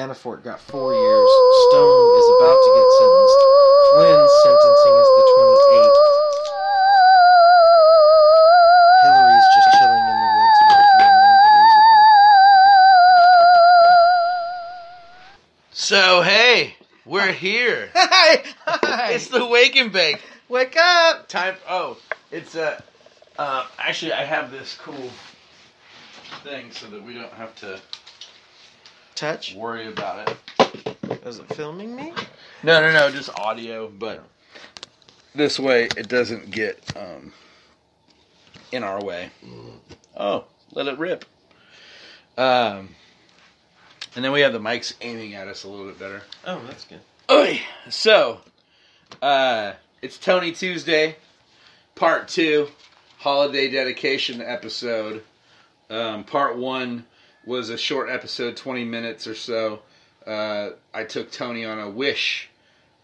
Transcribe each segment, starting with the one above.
Manafort got four years. Stone is about to get sentenced. Flynn's sentencing is the 28th. Hillary's just chilling in the woods around So hey, we're here. Hi! Hi! It's the wake and bake Wake up! time. Oh, it's a. Uh, actually, I have this cool thing so that we don't have to Touch? worry about it. Is it filming me? No, no, no, just audio. But this way, it doesn't get um, in our way. Oh, let it rip. Um, and then we have the mics aiming at us a little bit better. Oh, that's good. Oi! So, uh, it's Tony Tuesday, part two, holiday dedication episode. Um, part one was a short episode, 20 minutes or so. Uh, I took Tony on a wish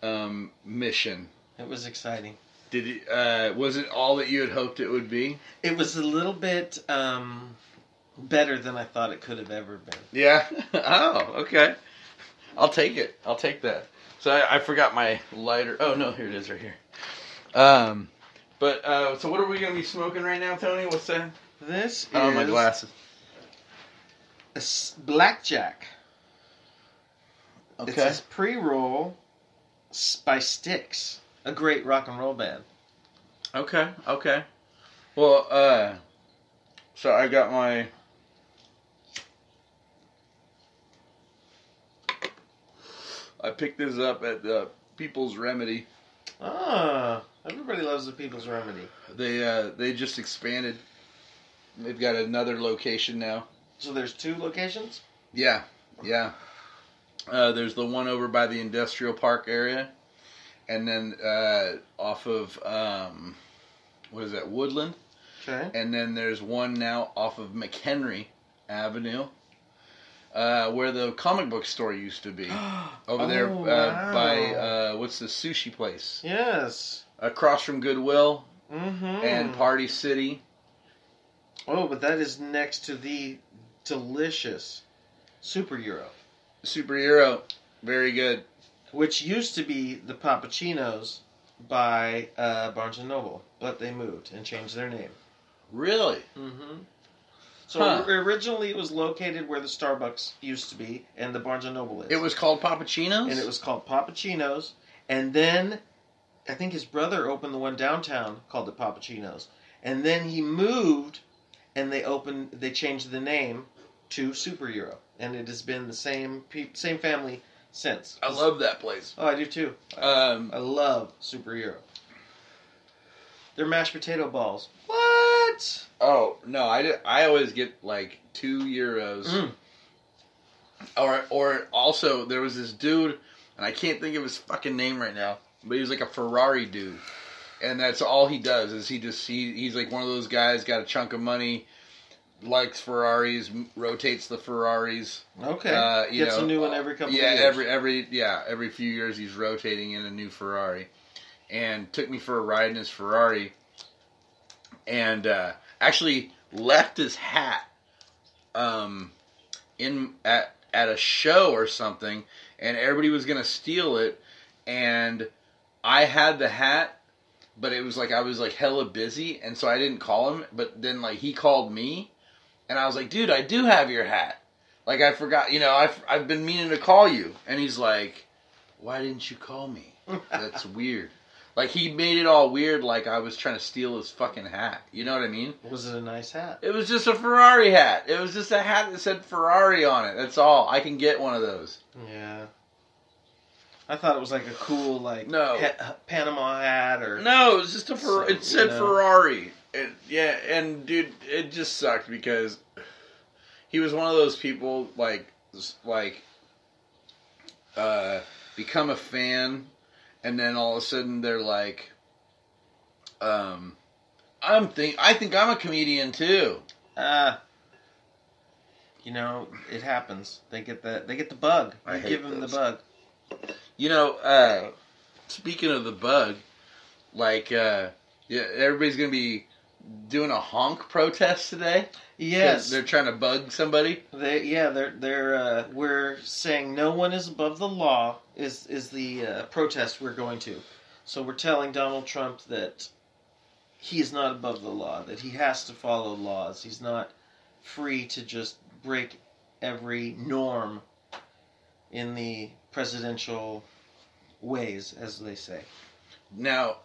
um, mission. It was exciting. Did it, uh, was it all that you had hoped it would be? It was a little bit um, better than I thought it could have ever been. Yeah. oh, okay. I'll take it. I'll take that. So I, I forgot my lighter. Oh no, here it is, right here. Um, but uh, so what are we gonna be smoking right now, Tony? What's that? This Oh, is my glasses. Blackjack. Okay. says pre-roll by Styx, a great rock and roll band. Okay. Okay. Well, uh, so I got my. I picked this up at the People's Remedy. Ah, everybody loves the People's Remedy. They uh, they just expanded. They've got another location now. So there's two locations. Yeah, yeah. Uh, there's the one over by the industrial park area, and then uh, off of um, what is that Woodland, Okay. and then there's one now off of McHenry Avenue, uh, where the comic book store used to be. Over there Oh, uh, by wow. uh, what's the sushi place Yes. across from Goodwill Mm-hmm. and Party City. oh, but that is next to the delicious Super Euro, Superhero, very good. which used to be the Pappuccinos by uh, Barnes and Noble, but they moved and changed their name. Really? Mm-hmm. So Huh. originally it was located where the Starbucks used to be and the Barnes and Noble is. It was called Pappuccinos. and it was called Pappuccinos. And then I think his brother opened the one downtown called it Pappuccinos. And then he moved, and they opened. They changed the name to Super Euro, and it has been the same pe- same family since. I love that place. Oh, I do too. I, Um, I love Super Euro. They're mashed potato balls. What? oh no, I, did, I always get like two euros, Mm. or or also there was this dude, and I can't think of his fucking name right now, but he was like a Ferrari dude, and that's all he does is he just he, he's like one of those guys got a chunk of money, likes Ferraris, rotates the Ferraris. Okay. Uh, you Gets know, a new one every couple yeah, of years. every every yeah, every few years he's rotating in a new Ferrari, and took me for a ride in his Ferrari, and uh, actually left his hat, um, in at at a show or something, and everybody was gonna steal it, and I had the hat. But it was like I was like hella busy, and so I didn't call him. But then like he called me, and I was like, "Dude, I do have your hat." Like I forgot, you know, I've I've been meaning to call you, and he's like, "Why didn't you call me?" That's weird. Like he made it all weird, like I was trying to steal his fucking hat. You know what I mean? Was it a nice hat? It was just a Ferrari hat. It was just a hat that said Ferrari on it. That's all. I can get one of those. Yeah. I thought it was like a cool like No. pa- Panama hat or No, it was just a Fer- it said you know. Ferrari. It, yeah, and dude, it just sucked because he was one of those people like like uh become a fan and then all of a sudden they're like um I'm think I think I'm a comedian too. ah. You know, it happens. They get the they get the bug. I You give them those. the bug. You know, uh speaking of the bug, like uh yeah, everybody's going to be doing a honk protest today. Yes, they're trying to bug somebody. they yeah they're they're uh, we're saying no one is above the law is is the uh, protest we're going to. So we're telling Donald Trump that he is not above the law, that he has to follow laws. He's not free to just break every norm in the presidential ways, as they say. Now,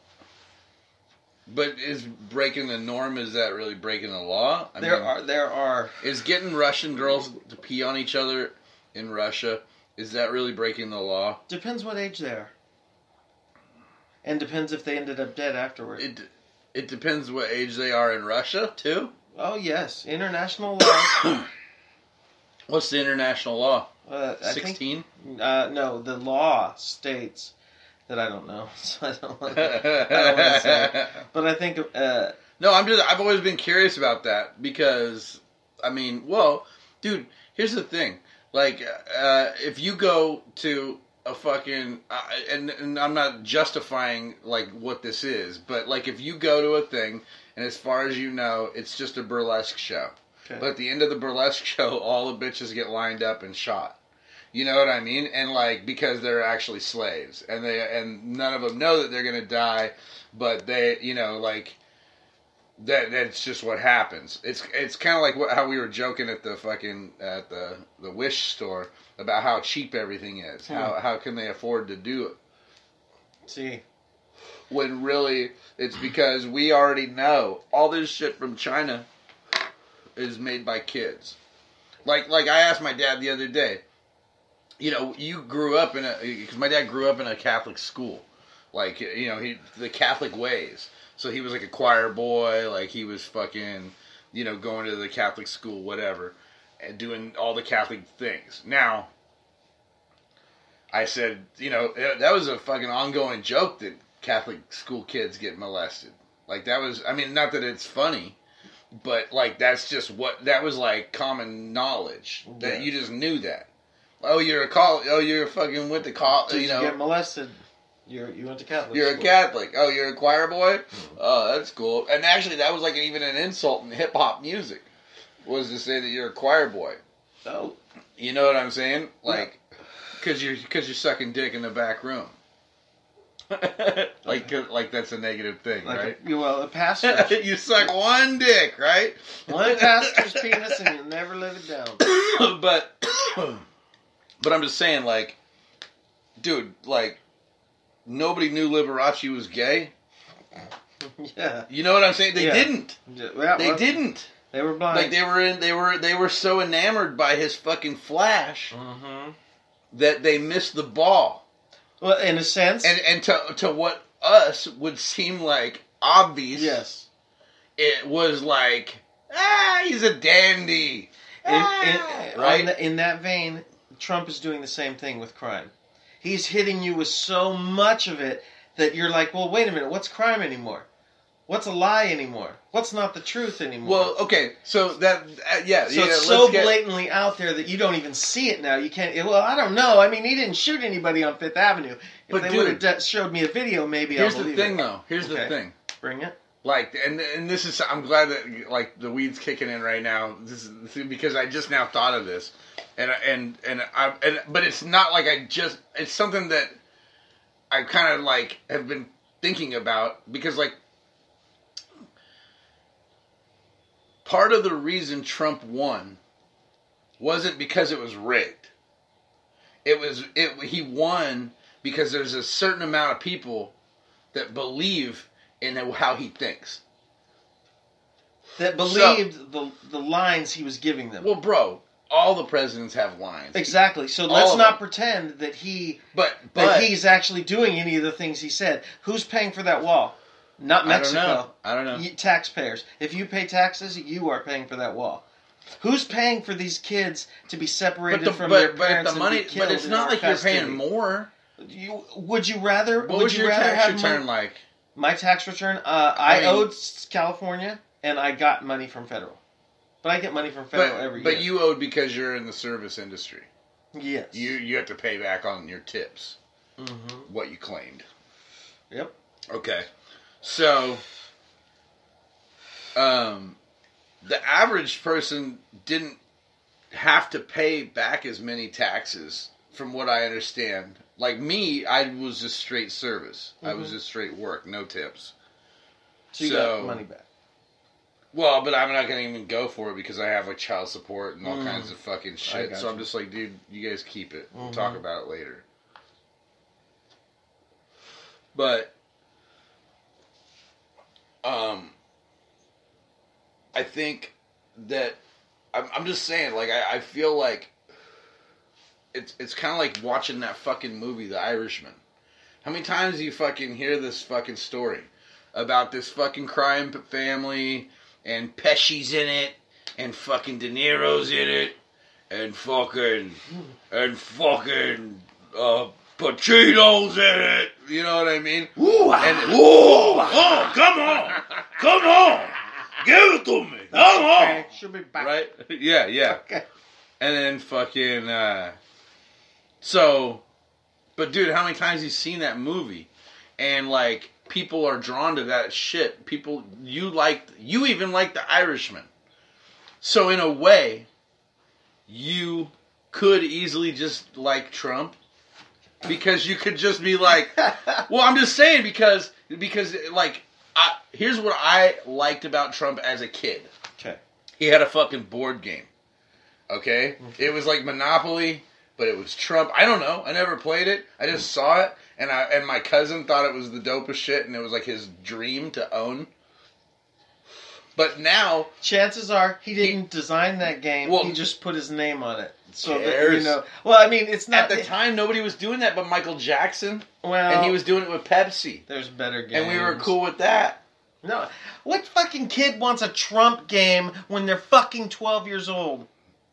but is breaking the norm? Is that really breaking the law? I there mean, are there are is getting Russian girls to pee on each other in Russia. Is that really breaking the law? depends what age they are, and depends if they ended up dead afterward. It it depends what age they are in Russia too. oh yes, international law. What's the international law? Uh, Sixteen. uh, no, the law states that I don't know, so I don't. Want to, say. but I think uh, No, I'm just. I've always been curious about that because, I mean, well, dude, here's the thing. Like, uh, if you go to a fucking, uh, and, and I'm not justifying like what this is, but like if you go to a thing and as far as you know, it's just a burlesque show. Okay. But at the end of the burlesque show, all the bitches get lined up and shot. You know what I mean? And like because they're actually slaves, and they and none of them know that they're gonna die, but they, you know, like that. That's just what happens. It's it's kind of like what, how we were joking at the fucking at the the Wish store about how cheap everything is. Hmm. How how can they afford to do it? see, when really it's because we already know all this shit from China is made by kids. Like like I asked my dad the other day. You know, you grew up in a because my dad grew up in a Catholic school, like you know he the Catholic ways. So he was like a choir boy, like he was fucking, you know, going to the Catholic school, whatever, and doing all the Catholic things. Now, I said, you know, that was a fucking ongoing joke that Catholic school kids get molested. Like that was, I mean, not that it's funny, but like that's just what that was like common knowledge that Yeah. you just knew that. Oh, you're a call. Oh, you're fucking went to call. did You you, know, get molested? You're you went to Catholic. you're a. Catholic. Oh, you're a choir boy. Mm-hmm. Oh, that's cool. And actually, that was like even an insult in hip hop music, was to say that you're a choir boy. Oh, You know what I'm saying? Like, because you're because you're sucking dick in the back room. like, 'cause- like that's a negative thing, like right? a, well, a pastor. you suck one dick, right? One pastor's penis, and you never live it down. but, but I'm just saying, like, dude, like, nobody knew Liberace was gay. yeah, You know what I'm saying? They Yeah. didn't. Yeah, They well, didn't. They were blind. Like they were in. They were. They were so enamored by his fucking flash hmm that they missed the ball. Well, in a sense, and and to to what us would seem like obvious. yes. it was like ah, he's a dandy. In, Ah, in, right? the- in that vein, Trump is doing the same thing with crime. He's hitting you with so much of it that you're like, well, wait a minute, what's crime anymore? What's a lie anymore? What's not the truth anymore? well, okay, so that uh, yeah, so yeah, it's so get- blatantly out there that you don't even see it now. You can't. Well, I don't know. I mean, he didn't shoot anybody on Fifth Avenue. If But they would have de- showed me a video, maybe Here's the thing, it. though. Here's the thing. Bring it. Like, and and this is I'm glad that like the weeds kicking in right now. This is this is because I just now thought of this, and and and I and but it's not like I just it's something that I kind of like have been thinking about because like part of the reason Trump won wasn't because it was rigged. It was it he won because there's a certain amount of people that believe in how he thinks. That believed the the lines he was giving them. Well, bro, all the presidents have lines. exactly. So all let's not them. pretend that he But that he's actually doing any of the things he said. Who's paying for that wall? Not I don't Mexico. know. I don't know. You- taxpayers. If you pay taxes, you are paying for that wall. Who's paying for these kids to be separated But the, from their but, but if parents the and money, be but it's not like you're paying more. You, would you rather? What would was you your rather tax have return like? My tax return. Uh, I, I mean- owed California, and I got money from federal. But I get money from federal But every but year. But you owed because you're in the service industry. yes. You you have to pay back on your tips hmm what you claimed. Yep. Okay, so um, the average person didn't have to pay back as many taxes, from what I understand. Like me, I was just straight service. I was Mhm. just straight work, no tips. So you So- money back. Well, but I'm not gonna even go for it because I have like child support and all Mm. kinds of fucking shit. So I'm just like, dude, you guys keep it. We'll Mhm. talk about it later. But, um, I think that I'm, I'm just saying, like, I, I feel like it's it's kind of like watching that fucking movie, The Irishman. How many times do you fucking hear this fucking story about this fucking crime family and Pesci's in it and fucking De Niro's in it and fucking and fucking uh, Pacino's in it. You know what I mean? Ooh, And whoa, oh, come on, come on, give it to me, come on, be back. right? Yeah, yeah. Okay. And then fucking uh so but dude, how many times you seen that movie? And like people are drawn to that shit. People you liked you even like the Irishman. So in a way, you could easily just like Trump because you could just be like well, I'm just saying because because like I, here's what I liked about Trump as a kid. Okay. He had a fucking board game. Okay? It was like Monopoly, but it was Trump. I don't know. I never played it. I just saw it and I and my cousin thought it was the dopest shit and it was like his dream to own. But now Chances are he didn't design that game. Well, he just put his name on it. So that, you know. Well, I mean, it's not at the time nobody was doing that but Michael Jackson Well, and he was doing it with Pepsi. There's better games. And we were cool with that. No, what fucking kid wants a Trump game when they're fucking twelve years old?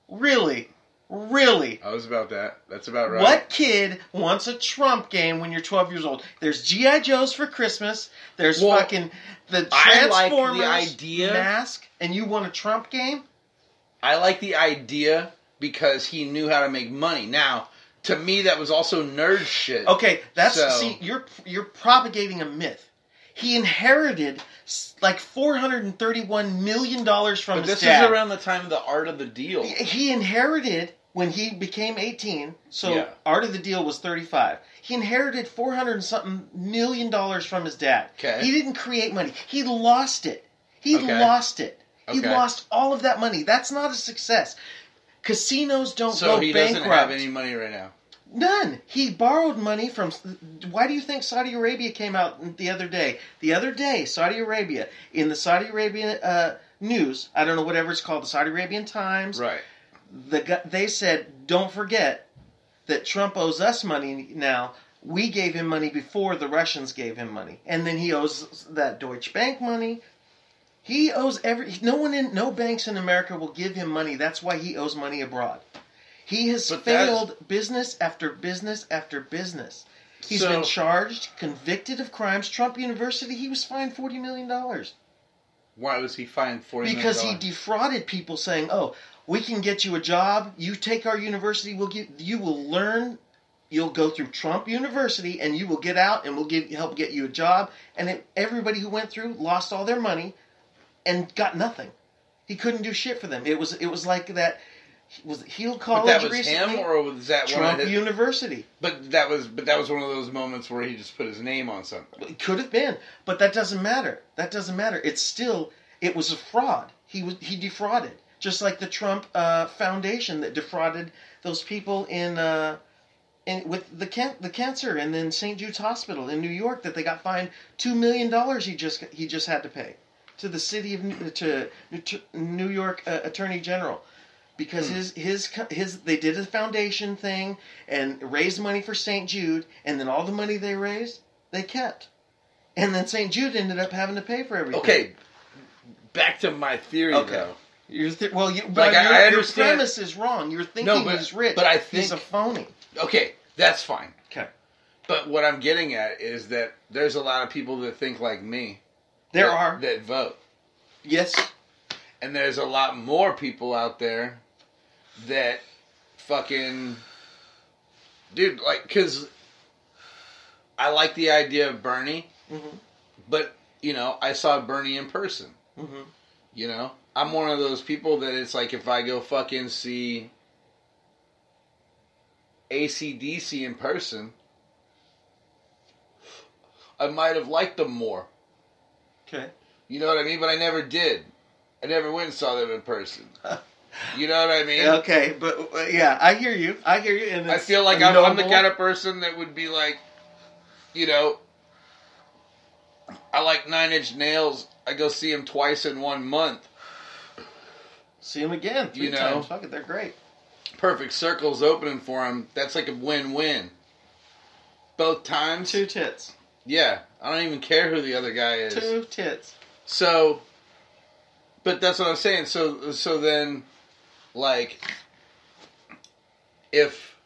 Really, really. I was about that. That's about right. What kid wants a Trump game when you're 12 years old? There's GI Joes for Christmas. There's Well, fucking the I like the idea- mask, and you want a Trump game? I like the idea because he knew how to make money. Now, to me, that was also nerd shit. Okay, that's So- see, you're you're propagating a myth. He inherited like 431 million dollars from but his this dad. is around the time of the art of the deal. He- He inherited when he became 18. So Yeah. Art of the Deal was 35. He inherited 400 and something million dollars from his dad. Okay. He didn't create money. He lost it. He Okay. lost it. He Okay. lost all of that money. That's not a success. Casinos don't So go he bankrupt. doesn't have any money right now. None. He borrowed money from. Why do you think Saudi Arabia came out the other day? The other day, Saudi Arabia in the Saudi Arabian uh, news. I don't know whatever it's called, the Saudi Arabian Times Right. the they said, "Don't forget that Trump owes us money now. We gave him money before the Russians gave him money, and then he owes that Deutsche Bank money. He owes every. No one in no banks in America will give him money. That's why he owes money abroad. He has But failed business after business after business. He's So- been charged, convicted of crimes. Trump University, he was fined forty million dollars Why was he fined forty? because he defrauded people saying, "Oh, we can get you a job. You take our university. We'll give you will learn. You'll go through Trump University, and you will get out, and we'll give help get you a job." And it, everybody who went through lost all their money, and got nothing. He couldn't do shit for them. It was it was like that. Was it Heald But that was recently? him, or was that one Trump his, University? But that was, but that was one of those moments where he just put his name on something. It could have been, but that doesn't matter. That doesn't matter. It's still it was a fraud. He was he defrauded, just like the Trump uh, Foundation that defrauded those people in uh, in with the can- the cancer and then St. Jude's Hospital in New York that they got fined two million dollars. He just he just had to pay to the city of New- to, New York uh, Attorney General because Hmm. his his his they did a foundation thing and raised money for St. Jude, and then all the money they raised they kept, and then St. Jude ended up having to pay for everything. Okay, back to my theory Okay. though. You're th- well, you, Like, I- your, I your premise is wrong. You're thinking No, but- he's rich, but I think he's a phony. Okay, that's fine. Okay, But what I'm getting at is that there's a lot of people that think like me. There that- are. that vote, yes, and there's a lot more people out there that fucking dude like because I like the idea of Bernie, hmm but you know I saw Bernie in person. hmm You know, I'm one of those people that it's like if I go fucking see ACDC in person, I might have liked them more. Okay. You know what I mean? But I never did. I never went and saw them in person. You know what I mean? Okay, but uh, yeah, I hear you. I hear you. And I feel like I'm, I'm the kind of person that would be like, you know, I like Nine Inch Nails. I go see them twice in one month. see them again. You know. times. Fuck it, they're great. Perfect Circle's opening for them. That's like a win-win. Both times. Two tits. Yeah, I don't even care who the other guy is. Two tits. So, but that's what I'm saying. So, so then, like, if,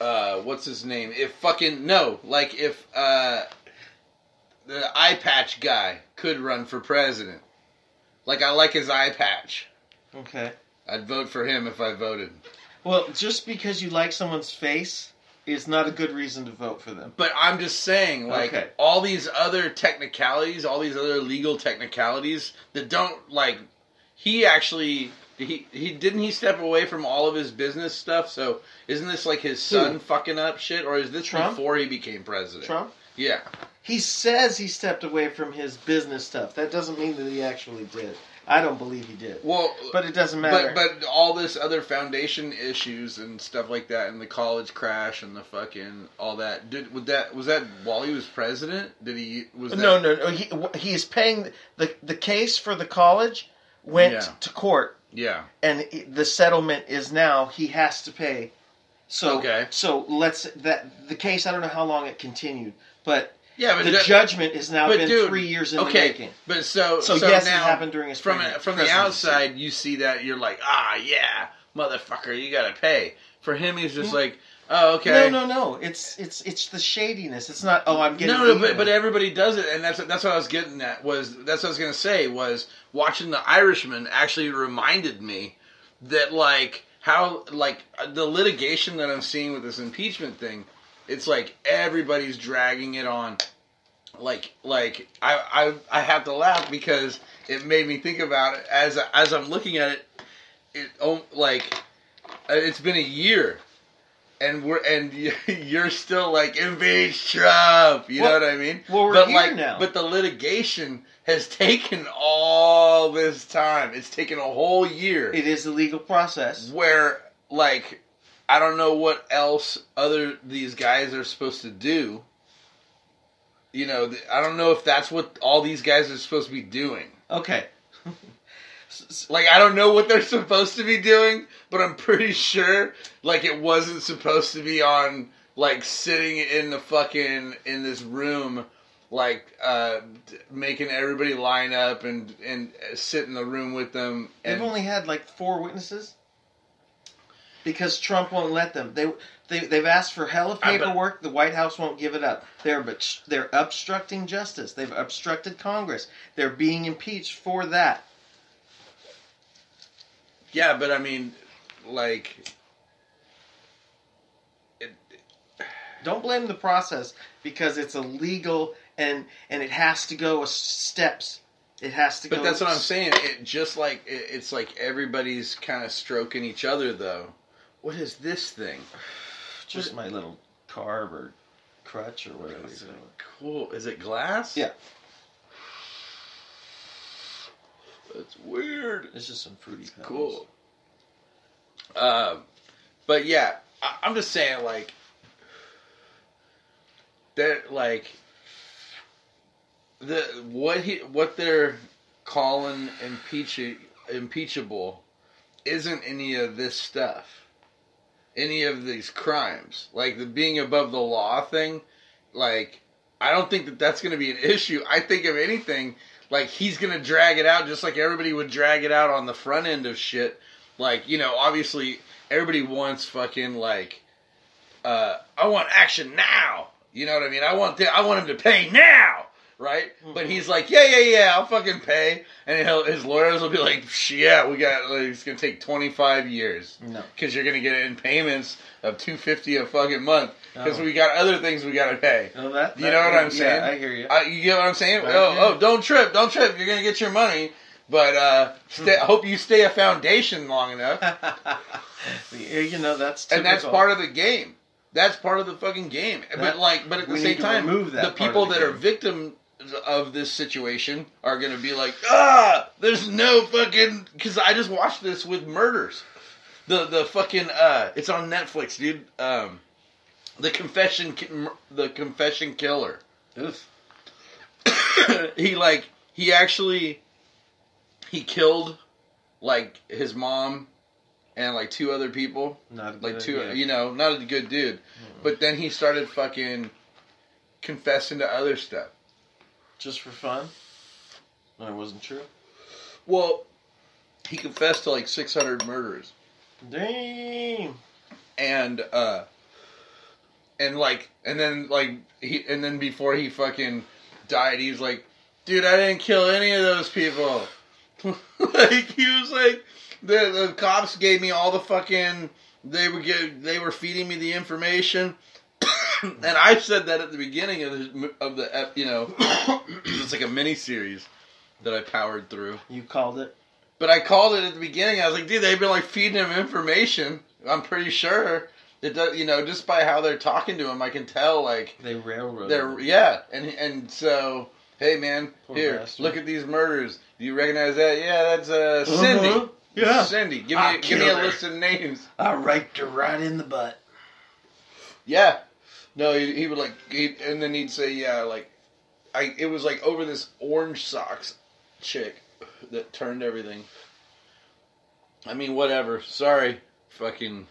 uh, what's his name? If fucking no, like if uh, the eye patch guy could run for president, like I like his eye patch. Okay. I'd vote for him if I voted. Well, just because you like someone's face is not a good reason to vote for them. But I'm just saying, like Okay. all these other technicalities, all these other legal technicalities that don't like. He actually he he didn't he step away from all of his business stuff. So isn't this like his son Who? fucking up shit, or is this Trump? before he became president? Trump? Yeah. He says he stepped away from his business stuff. That doesn't mean that he actually did. I don't believe he did. Well, But it doesn't matter. But but all this other foundation issues and stuff like that, and the college crash and the fucking all that. Did was that was that while he was president? Did he was that, no, no, no. He he is paying the the case for the college went Yeah. to court, Yeah. and the settlement is now he has to pay. So Okay. so let's that the case. I don't know how long it continued, but Yeah, but the judgment has now been dude, three years in okay, the making. but so So, so, yes, now it happened during his from from the outside, you see that you're like, ah, yeah, motherfucker, you gotta pay. For him, he's just like, oh, okay. No, no, no. It's it's it's the shadiness. It's not. Oh, I'm getting. No, no, but, but everybody does it, and that's that's what I was getting at. Was that's what I was gonna say was watching the Irishman actually reminded me that like how like the litigation that I'm seeing with this impeachment thing, it's like everybody's dragging it on. Like like I I I have to laugh because it made me think about it as as I'm looking at it. It oh, like uh, it's been a year and we're and you're still like impeach Trump. You know what I mean? well, we're but here like, now. but the litigation has taken all this time. It's taken a whole year. it is a legal process. where like I don't know what else other these guys are supposed to do. You know, I don't know if that's what all these guys are supposed to be doing. Okay. Like I don't know what they're supposed to be doing, but I'm pretty sure like it wasn't supposed to be on like sitting in the fucking in this room like uh making everybody line up and and sit in the room with them They've only had like four witnesses because Trump won't let them. They they they've asked for hell of paperwork. the White House won't give it up. They're they're obstructing justice. They've obstructed Congress. They're being impeached for that. yeah, but I mean like it, Don't blame the process because it's illegal and and it has to go steps. It has to but that's what I'm saying. It just like it, it's like everybody's kind of stroking each other though. What is this thing? Just my little carb or crutch or whatever. Is you it cool? Is it glass? Yeah. That's weird. It's just some fruity. pebbles. Cool. Um, but yeah, I, I'm just saying, like, they're like the what he what they're calling impeach impeachable isn't any of this stuff, any of these crimes, like the being above the law thing. Like, I don't think that that's going to be an issue. I think if anything, like he's going to drag it out just like everybody would drag it out on the front end of shit. Like, you know, obviously everybody wants fucking like uh I want action now. You know what I mean? I want th- I want him to pay now. Right? But Mhm. he's like, yeah, yeah, yeah, I'll fucking pay, and he'll, his lawyers will be like, "Psh, yeah, we got, like, it's gonna take twenty five years No. because you're gonna get it in payments of two fifty a fucking month because Oh. we got other things we gotta pay. No, that, You know what I'm yeah, saying? I hear you. Uh, you get what I'm saying? Right, oh, oh, don't trip, don't trip. You're gonna get your money, but uh, stay, I hope you stay a foundation long enough, you know that's typical. and that's part of the game. That's part of the fucking game. but like, but at the same time, the people the that game. are victims of this situation are gonna be like, ah, there's no fucking. Because I just watched this with murders. The the fucking uh, it's on Netflix, dude. Um, the confession, the confession killer. He like he actually he killed like his mom and like two other people Not a like good two idea. you know not a good dude but then he started fucking confessing to other stuff just for fun. It wasn't true. well he confessed to like 600 murders Damn. and uh and like and then like he and then before he fucking died he was like dude i didn't kill any of those people like he was like the the cops gave me all the fucking they were get, they were feeding me the information and i said that at the beginning of the of the you know it's like a mini series that i powered through You called it. but I called it at the beginning. I was like, dude, they've been like feeding him information. I'm pretty sure it does. You know, just by how they're talking to him, I can tell like They railroaded. they're yeah. And and so, hey man, Poor here, bastard. look at these murders. Do you recognize that? Yeah, that's uh Cindy. Uh-huh. Yeah. Cindy. Give I me give me a her. list of names. I raked her right in the butt. Yeah. No, he, he would like, he, and then he'd say, yeah, like, I. It was like over this orange socks chick that turned everything. I mean, whatever. Sorry, fucking.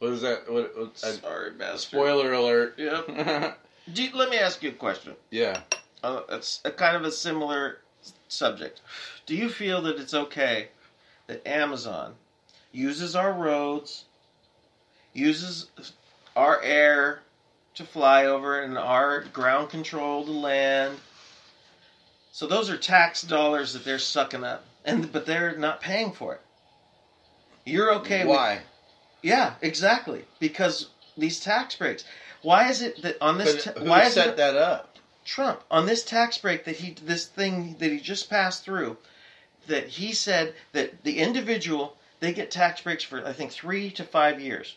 What is that? What? what Sorry, bastard. spoiler alert. Yep. You- let me ask you a question. yeah. Uh, it's a kind of a similar subject. Do you feel that it's okay that Amazon uses our roads, uses our air to fly over, and our ground controlled land? So those are tax dollars that they're sucking up, and but they're not paying for it. You're okay with Why? yeah, exactly. Because these tax breaks. Why is it that on this? But who why is set it that up? Trump on this tax break that he this thing that he just passed through? That he said that the individual they get tax breaks for I think three to five years.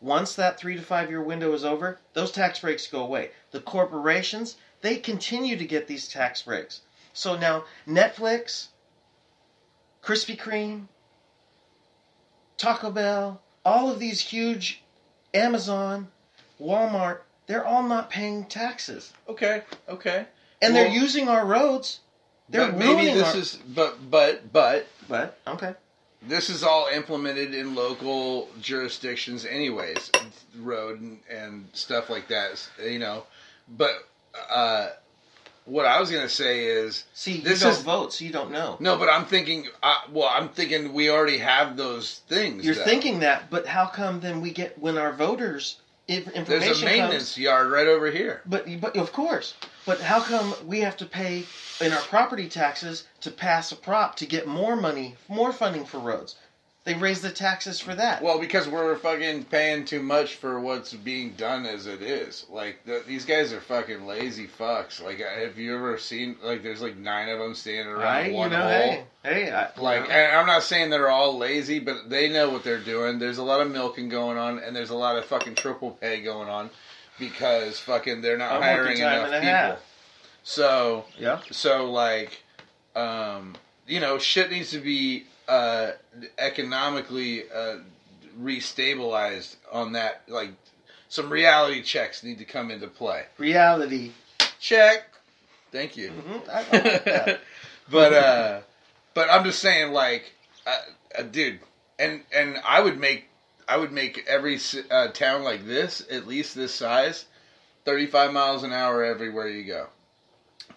Once that three to five year window is over, those tax breaks go away. The corporations they continue to get these tax breaks. So now Netflix, Krispy Kreme, Taco Bell, all of these huge Amazon, Walmart, they're all not paying taxes. Okay. Okay. And they're using our roads. They're but maybe this our- is, but but but But okay. This is all implemented in local jurisdictions anyways road and, and stuff like that you know but uh what i was gonna say is See, you This don't is- vote, so you don't know. no but i'm thinking uh, well i'm thinking we already have those things You're though. thinking that, but how come then we get when our voters information there's a maintenance comes? yard right over here But but of course, but how come we have to pay in our property taxes to pass a prop to get more money, more funding for roads? They raise the taxes for that. well because we're fucking paying too much for what's being done as it is like the, these guys are fucking lazy fucks like have you ever seen like there's like nine of them standing around right? You one know, hole hey, hey, I, Like, you know, I'm not saying they're all lazy, but they know what they're doing. There's a lot of milking going on, and there's a lot of fucking triple pay going on because fucking they're not I'm hiring enough people. half. So, yeah. so like, um, you know, shit needs to be uh, economically uh, restabilized on that. Like, some reality checks need to come into play. Reality. Check. Thank you. Mhm, like but uh but i'm just saying like uh, uh, dude and and i would make i would make every uh, town like this at least this size 35 miles an hour everywhere you go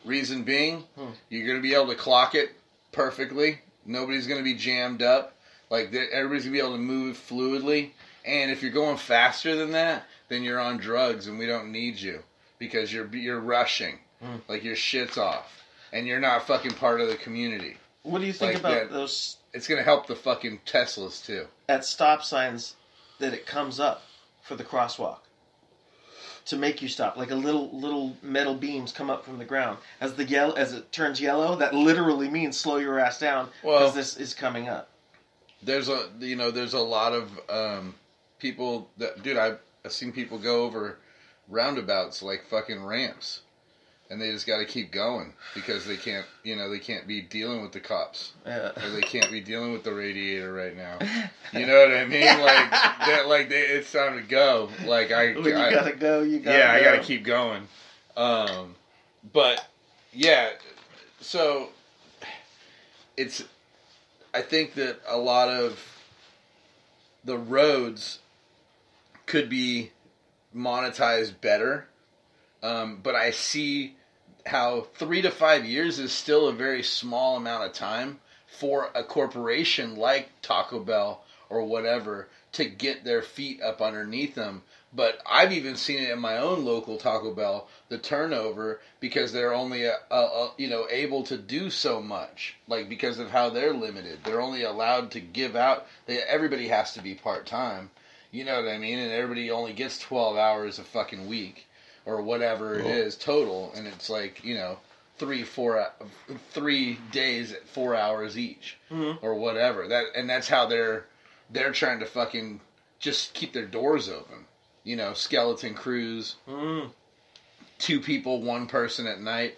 reason being Hmm. you're going to be able to clock it perfectly nobody's going to be jammed up like everybody's going to be able to move fluidly and if you're going faster than that then you're on drugs and we don't need you because you're you're rushing Mm. Like your shit's off, and you're not fucking part of the community. What do you think Like about that- those It's gonna help the fucking Teslas too. at stop signs that it comes up for the crosswalk to make you stop? Like a little little metal beams come up from the ground as the yellow as it turns yellow. That literally means slow your ass down because Well- this is coming up. there's a you know there's a lot of um, people that dude I've, I've seen people go over roundabouts like fucking ramps and they just got to keep going because they can't you know they can't be dealing with the cops Yeah. or they can't be dealing with the radiator right now you know what i mean like that like they, it's time to go like i, when you I gotta go, you gotta. yeah, I got to keep going. Um, but yeah, so it's. I think that a lot of the roads could be monetized better, um, but I see how three to five years is still a very small amount of time for a corporation like Taco Bell or whatever to get their feet up underneath them. But I've even seen it in my own local Taco Bell, the turnover because they're only uh uh you know able to do so much, like because of how they're limited. They're only allowed to give out. They, everybody has to be part time. You know what I mean? And everybody only gets twelve hours a fucking week or whatever it Cool. is total, and it's like you know three four uh, three days at four hours each Mhm. or whatever. That and that's how they're they're trying to fucking just keep their doors open. You know, skeleton crews, Mm. two people, one person at night.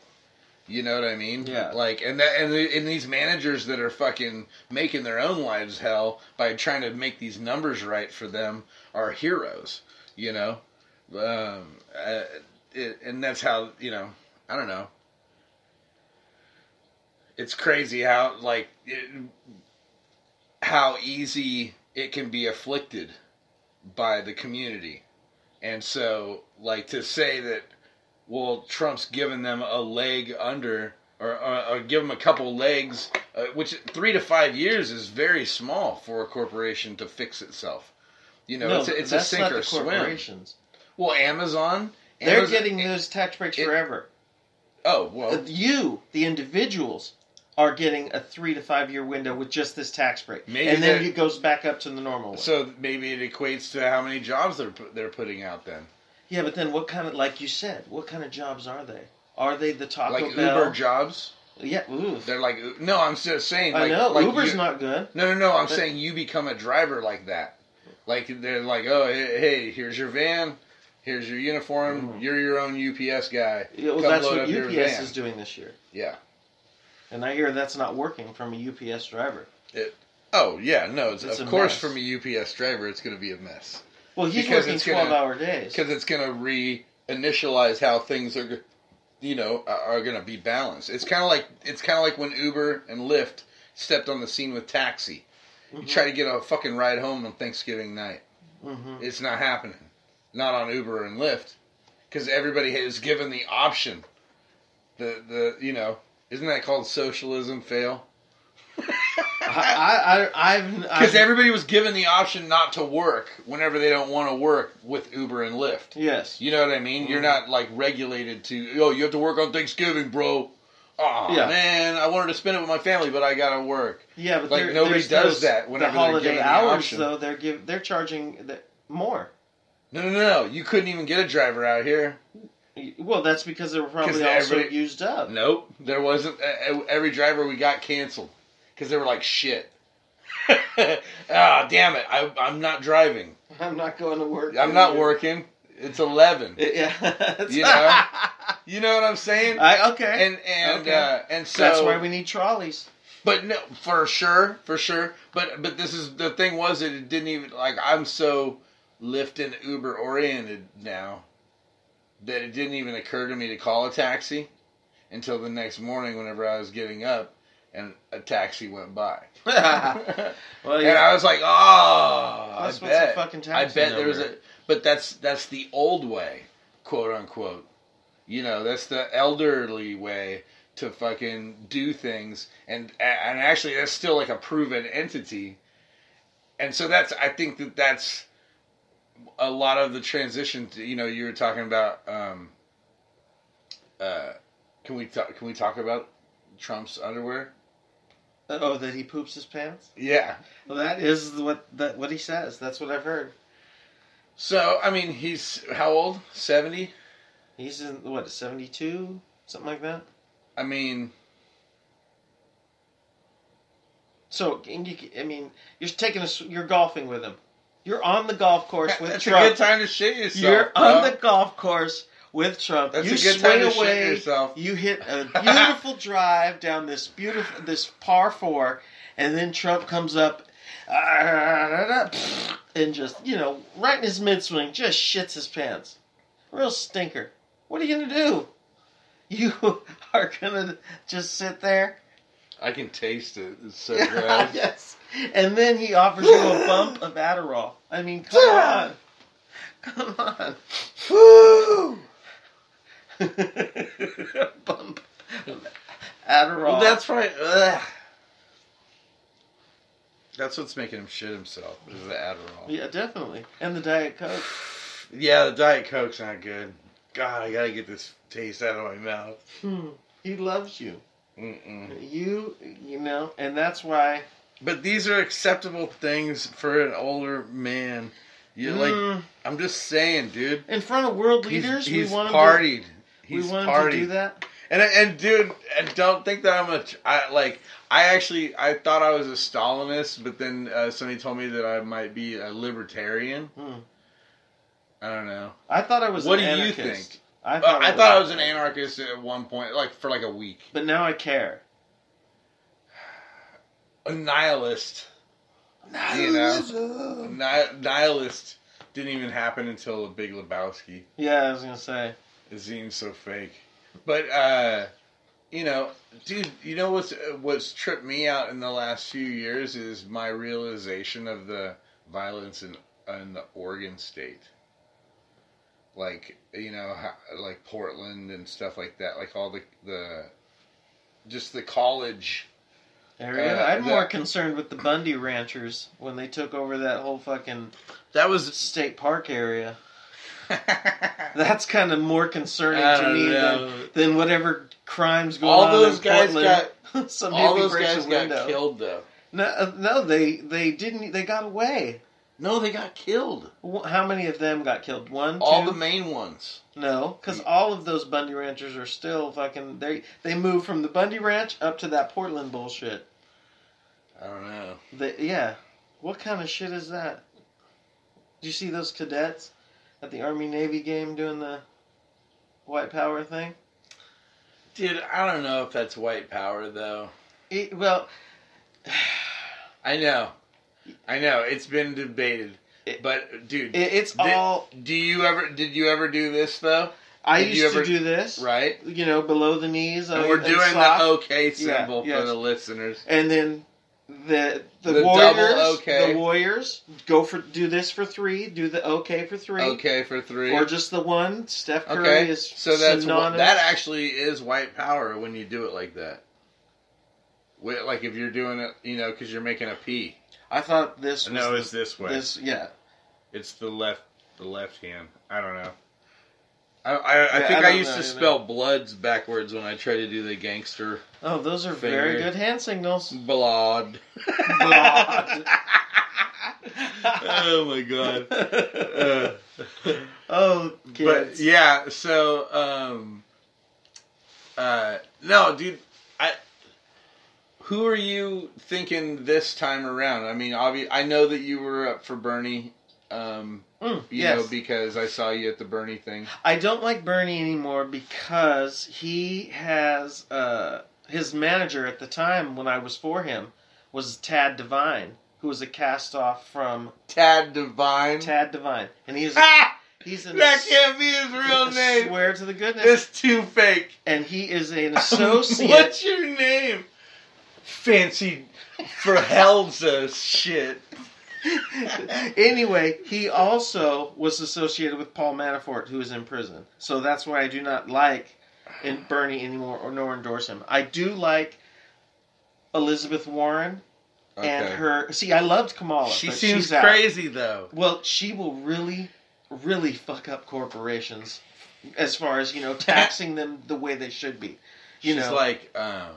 You know what I mean? Yeah. Like, and that, and, the, and these managers that are fucking making their own lives hell by trying to make these numbers right for them are heroes. You know, um, uh, it, and that's how you know. I don't know. It's crazy how like it, how easy it can be afflicted by the community. And so, like to say that, well, Trump's given them a leg under, or, or, or give them a couple legs, uh, which three to five years is very small for a corporation to fix itself. You know, no, it's a, it's a sink or swim. Well, Amazon, They're Amazon- getting those tax breaks it- forever. Oh well, Uh, you, the individuals, are getting a three to five year window with just this tax break, Maybe and then it goes back up to the normal one. so maybe it equates to how many jobs they're they're putting out then, yeah, but then what kind of, like you said, what kind of jobs are they? Are they the Taco like Bell? Uber jobs. Yeah, ooh. They're like no, I'm just saying. Like, I know like Uber's you- not good. No, no, no. I'm But- saying you become a driver like that. Like they're like, oh, hey, here's your van, here's your uniform. Mhm. You're your own UPS guy. Yeah, well, Come that's what UPS is doing this year, Yeah. and I hear that's not working from a UPS driver. It, oh yeah, no. It's, It's of course, mess. from a UPS driver, it's going to be a mess Well, he's Because working it's gonna- twelve hour days. because it's going to re-initialize how things are, you know, are, going to be balanced. It's kind of like it's kind of like when Uber and Lyft stepped on the scene with taxi. You Mhm. try to get a fucking ride home on Thanksgiving night. Mhm. It's not happening. Not on Uber and Lyft, because everybody is given the option. The the you know isn't that called socialism fail? I, I, I've, Because everybody was given the option not to work whenever they don't want to work with Uber and Lyft. yes, You know what I mean? You're Mhm. not like regulated to oh you have to work on Thanksgiving, bro. Oh Yeah. man, I wanted to spend it with my family, but I gotta work. yeah, but Like, there- nobody does those- that whenever the they're holiday the hours option. though they're give they're charging the, more. No, no, no. You couldn't even get a driver out here. Well, that's because they were probably also used up. Nope, there wasn't. Every driver we got canceled because they were like shit. ah, damn it! I, I'm not driving. I'm not going to work. I'm not working. It's eleven. Yeah, You know? You know what I'm saying? I okay. And and Okay. uh, and so that's why we need trolleys. But no, for sure, for sure. But but this is the thing was that it didn't even like I'm so Lyft and Uber oriented now that it didn't even occur to me to call a taxi until the next morning whenever I was getting up and a taxi went by. well, And. I was like, oh, I bet. I bet there was a, but that's that's the old way, quote unquote. You know, that's the elderly way to fucking do things, and and actually that's still like a proven entity. And so that's I think that that's a lot of the transition. To, you know, you were talking about um, uh, Can we talk? Can we talk about Trump's underwear? Oh, that he poops his pants. Yeah. Well, that is what that what he says. That's what I've heard. So I mean, he's how old? Seventy. He's in what seventy two, something like that. I mean, So I mean, you're taking a, you're golfing with him. You're on the golf course with that's Trump. a good time to shit yourself. You're bro. on the golf course with Trump. That's you a good time to shit yourself. You hit a beautiful drive down this beautiful this par four, and then Trump comes up uh, and just you know right in his mid swing just shits his pants. Real stinker. What are you gonna do? You are gonna just sit there. I can taste it. It's so gross. yes. And then he offers you a bump of Adderall. I mean, come on. Come on. Woo! bump of Adderall. Well, that's right. Ugh. That's what's making him shit himself. Is the Adderall? yeah, definitely. And the Diet Coke. Yeah, the Diet Coke's not good. God, I gotta get this taste out of my mouth. Hmm. He loves you. Mm-mm. You, you know, and that's why. But these are acceptable things for an older man. You like? Mm, I'm just saying, dude. in front of world leaders, he's we want partied. to. He's we want partied. to do that. And and dude, and don't think that I'm a I like I actually I thought I was a Stalinist, but then uh, somebody told me that I might be a libertarian. Hmm. I don't know. I thought I was. What do you think? I Uh, thought I thought I was an anarchist at one point, like for like a week. but now I care. A nihilist. You know, Ni- nihilist didn't even happen until the Big Lebowski. Yeah, I was gonna say. It seems so fake. But uh you know, dude, you know what's what's tripped me out in the last few years is my realization of the violence in in the Oregon state. Like, you know, like Portland and stuff like that, like all the the just the college Area. Uh, I'm the- more concerned with the Bundy ranchers when they took over that whole fucking that was state park area. That's kind of more concerning to me than, than whatever crimes going all on All those in guys Portland. got Some all those guys got killed though. No, uh, no, they they didn't. They got away. No, they got killed. Wh- How many of them got killed? One, All two? the main ones. No, because all of those Bundy ranchers are still fucking. They they moved from the Bundy Ranch up to that Portland bullshit. I don't know. They, yeah, what kind of shit is that? Did you see those cadets at the Army Navy game doing the white power thing? Dude, I don't know if that's white power though. It, well, I know. I know. It's been debated. It- But dude, it, it's Did- all. do you ever did you ever do this though? I did used ever- to do this, Right? you know, below the knees. And uh, we're doing sock, the okay symbol yes. for the listeners. and then the the, The warriors. okay. The warriors go for do this for three. Do the okay for three. Okay for three. Or just the one. Steph Curry okay. is So that's synonymous. that actually is white power when you do it like that. Like if you're doing it, you know, because you're making a P. I thought this was No, the- it's this way. this yeah. It's the left, the left hand. I don't know. I I, I Yeah, think I I, used know to spell bloods backwards when I tried to do the gangster Oh, those are very good hand signals. blood. Blood. oh my god. Uh, oh, but yeah, so um, uh, no, dude. Who are you thinking this time around? I mean, obvi- I know that you were up for Bernie. Um, Mm, you yes. know, because I saw you at the Bernie thing. I don't like Bernie anymore because he has uh, his manager at the time when I was for him was Tad Devine, who was a cast off from Tad Divine. Tad Devine, and he's Ah! he's an That can't be his real I name. Swear to the goodness, It's too fake. and he is an associate. What's your name? Fancy for Helza shit. anyway, he also was associated with Paul Manafort, who is in prison. So that's why I do not like in Bernie anymore, or nor endorse him. I do like Elizabeth Warren and her. See, I loved Kamala. She seems she's out. crazy though. Well, she will really, really fuck up corporations as far as you know taxing them the way they should be. You she's know. like, um,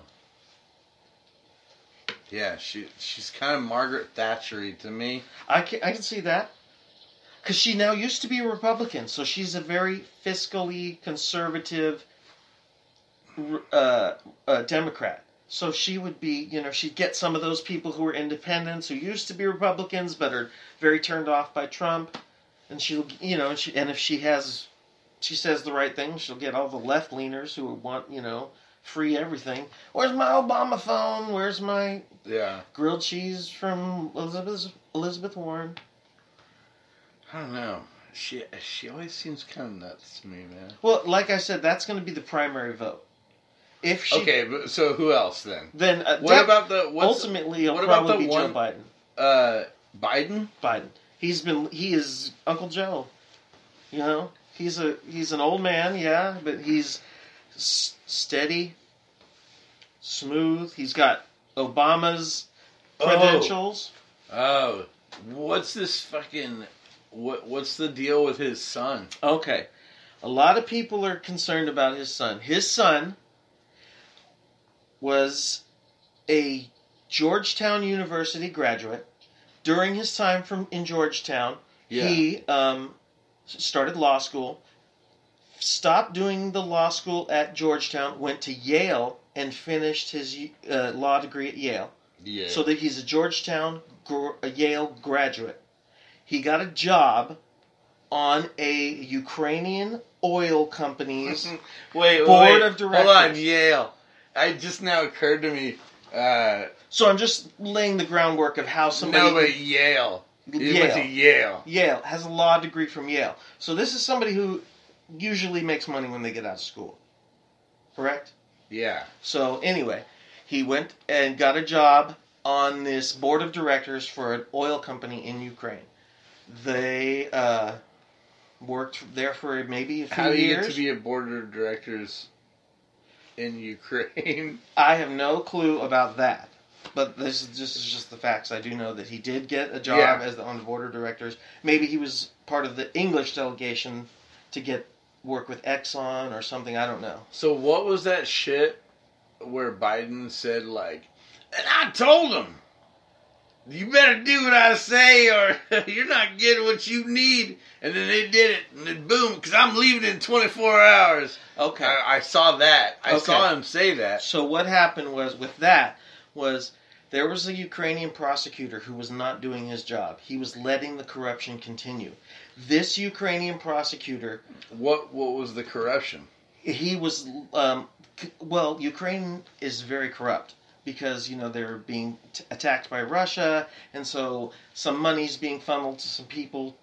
yeah, she she's kind of Margaret Thatchery to me. I can, I can see that. Because she now used to be a Republican, so she's a very fiscally conservative uh, uh, Democrat. So she would be, you know, she'd get some of those people who are independents who used to be Republicans but are very turned off by Trump, and she'll, you know, and, she, and if she has, she says the right thing, she'll get all the left leaners who want, you know, free everything. Where's my Obama phone? Where's my Yeah, grilled cheese from Elizabeth Elizabeth Warren? I don't know. She she always seems kind of nuts to me, man. Well, like I said, that's going to be the primary vote. If she, Okay, but so who else then? then uh, What def- about the what's, ultimately it'll what about probably the be one- Joe Biden. uh Biden? Biden. He's been he is Uncle Joe. You know, he's a he's an old man, yeah, but he's s- steady, smooth. He's got Obama's Oh. credentials. Oh, what's this fucking what? What's the deal with his son? Okay. A lot of people are concerned about his son. His son was a Georgetown University graduate. During his time from in Georgetown, he um, started law school, stopped doing the law school at Georgetown, went to Yale, and finished his uh, law degree at Yale. yeah. So that he's a Georgetown, a Yale graduate. He got a job on a Ukrainian oil company's wait, board wait, of Hold on. Yale. I just now occurred to me. Uh, So I'm just laying the groundwork of how somebody no, but Yale. He Yale. went to Yale. Yale has a law degree from Yale. So this is somebody who usually makes money when they get out of school. Correct? Yeah. So anyway, he went and got a job on this board of directors for an oil company in Ukraine. They uh, worked there for maybe a few How do you years. get to be a board of directors in Ukraine? I have no clue about that. But this is this is just the facts. I do know that he did get a job Yeah. as the, on the board of directors. Maybe he was part of the English delegation to get work with Exxon or something. I don't know. So what was that shit where Biden said like, and I told him, you better do what I say or you're not getting what you need. And then they did it, and then boom, because I'm leaving in 24 hours. Okay. I, I saw that. I Okay. saw him say that. So what happened was with that was there was a Ukrainian prosecutor who was not doing his job. He was letting the corruption continue. This Ukrainian prosecutor, What what was the corruption? he was um, well, Ukraine is very corrupt because you know they're being t- attacked by Russia, and so some money's being funneled to some people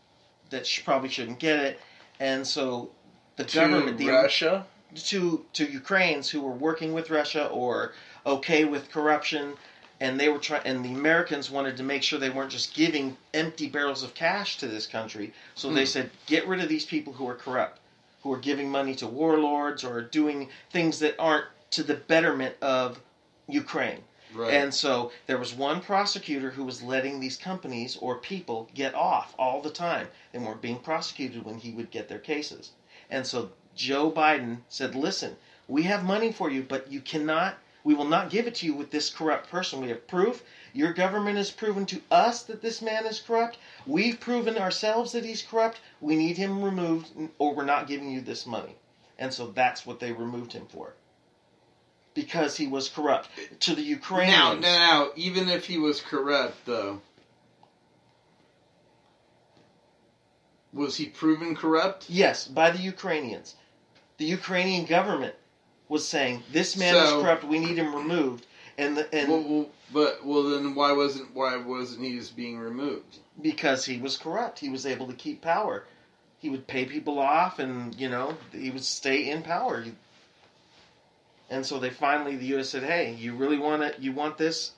that sh- probably shouldn't get it, and so the government, the Russia. to to Ukrainians who were working with Russia or okay with corruption, and they were trying, and the Americans wanted to make sure they weren't just giving empty barrels of cash to this country. So they Hmm. said, get rid of these people who are corrupt, who are giving money to warlords or doing things that aren't to the betterment of Ukraine. Right. And so there was one prosecutor who was letting these companies or people get off all the time. They weren't being prosecuted when he would get their cases. And so Joe Biden said, listen, we have money for you, but you cannot, we will not give it to you with this corrupt person. We have proof. Your government has proven to us that this man is corrupt. We've proven ourselves that he's corrupt. We need him removed, or we're not giving you this money. And so that's what they removed him for. Because he was corrupt. To the Ukrainians. Now, now, even if he was corrupt, though, was he proven corrupt? Yes, by the Ukrainians. The Ukrainian government was saying this man So- is corrupt. We need him removed, and the, and well, well, but well, then why wasn't why wasn't he just being removed? because he was corrupt, he was able to keep power. He would pay people off, and you know he would stay in power. And so they finally, the U.S. said, "Hey, you really want it? You want this?"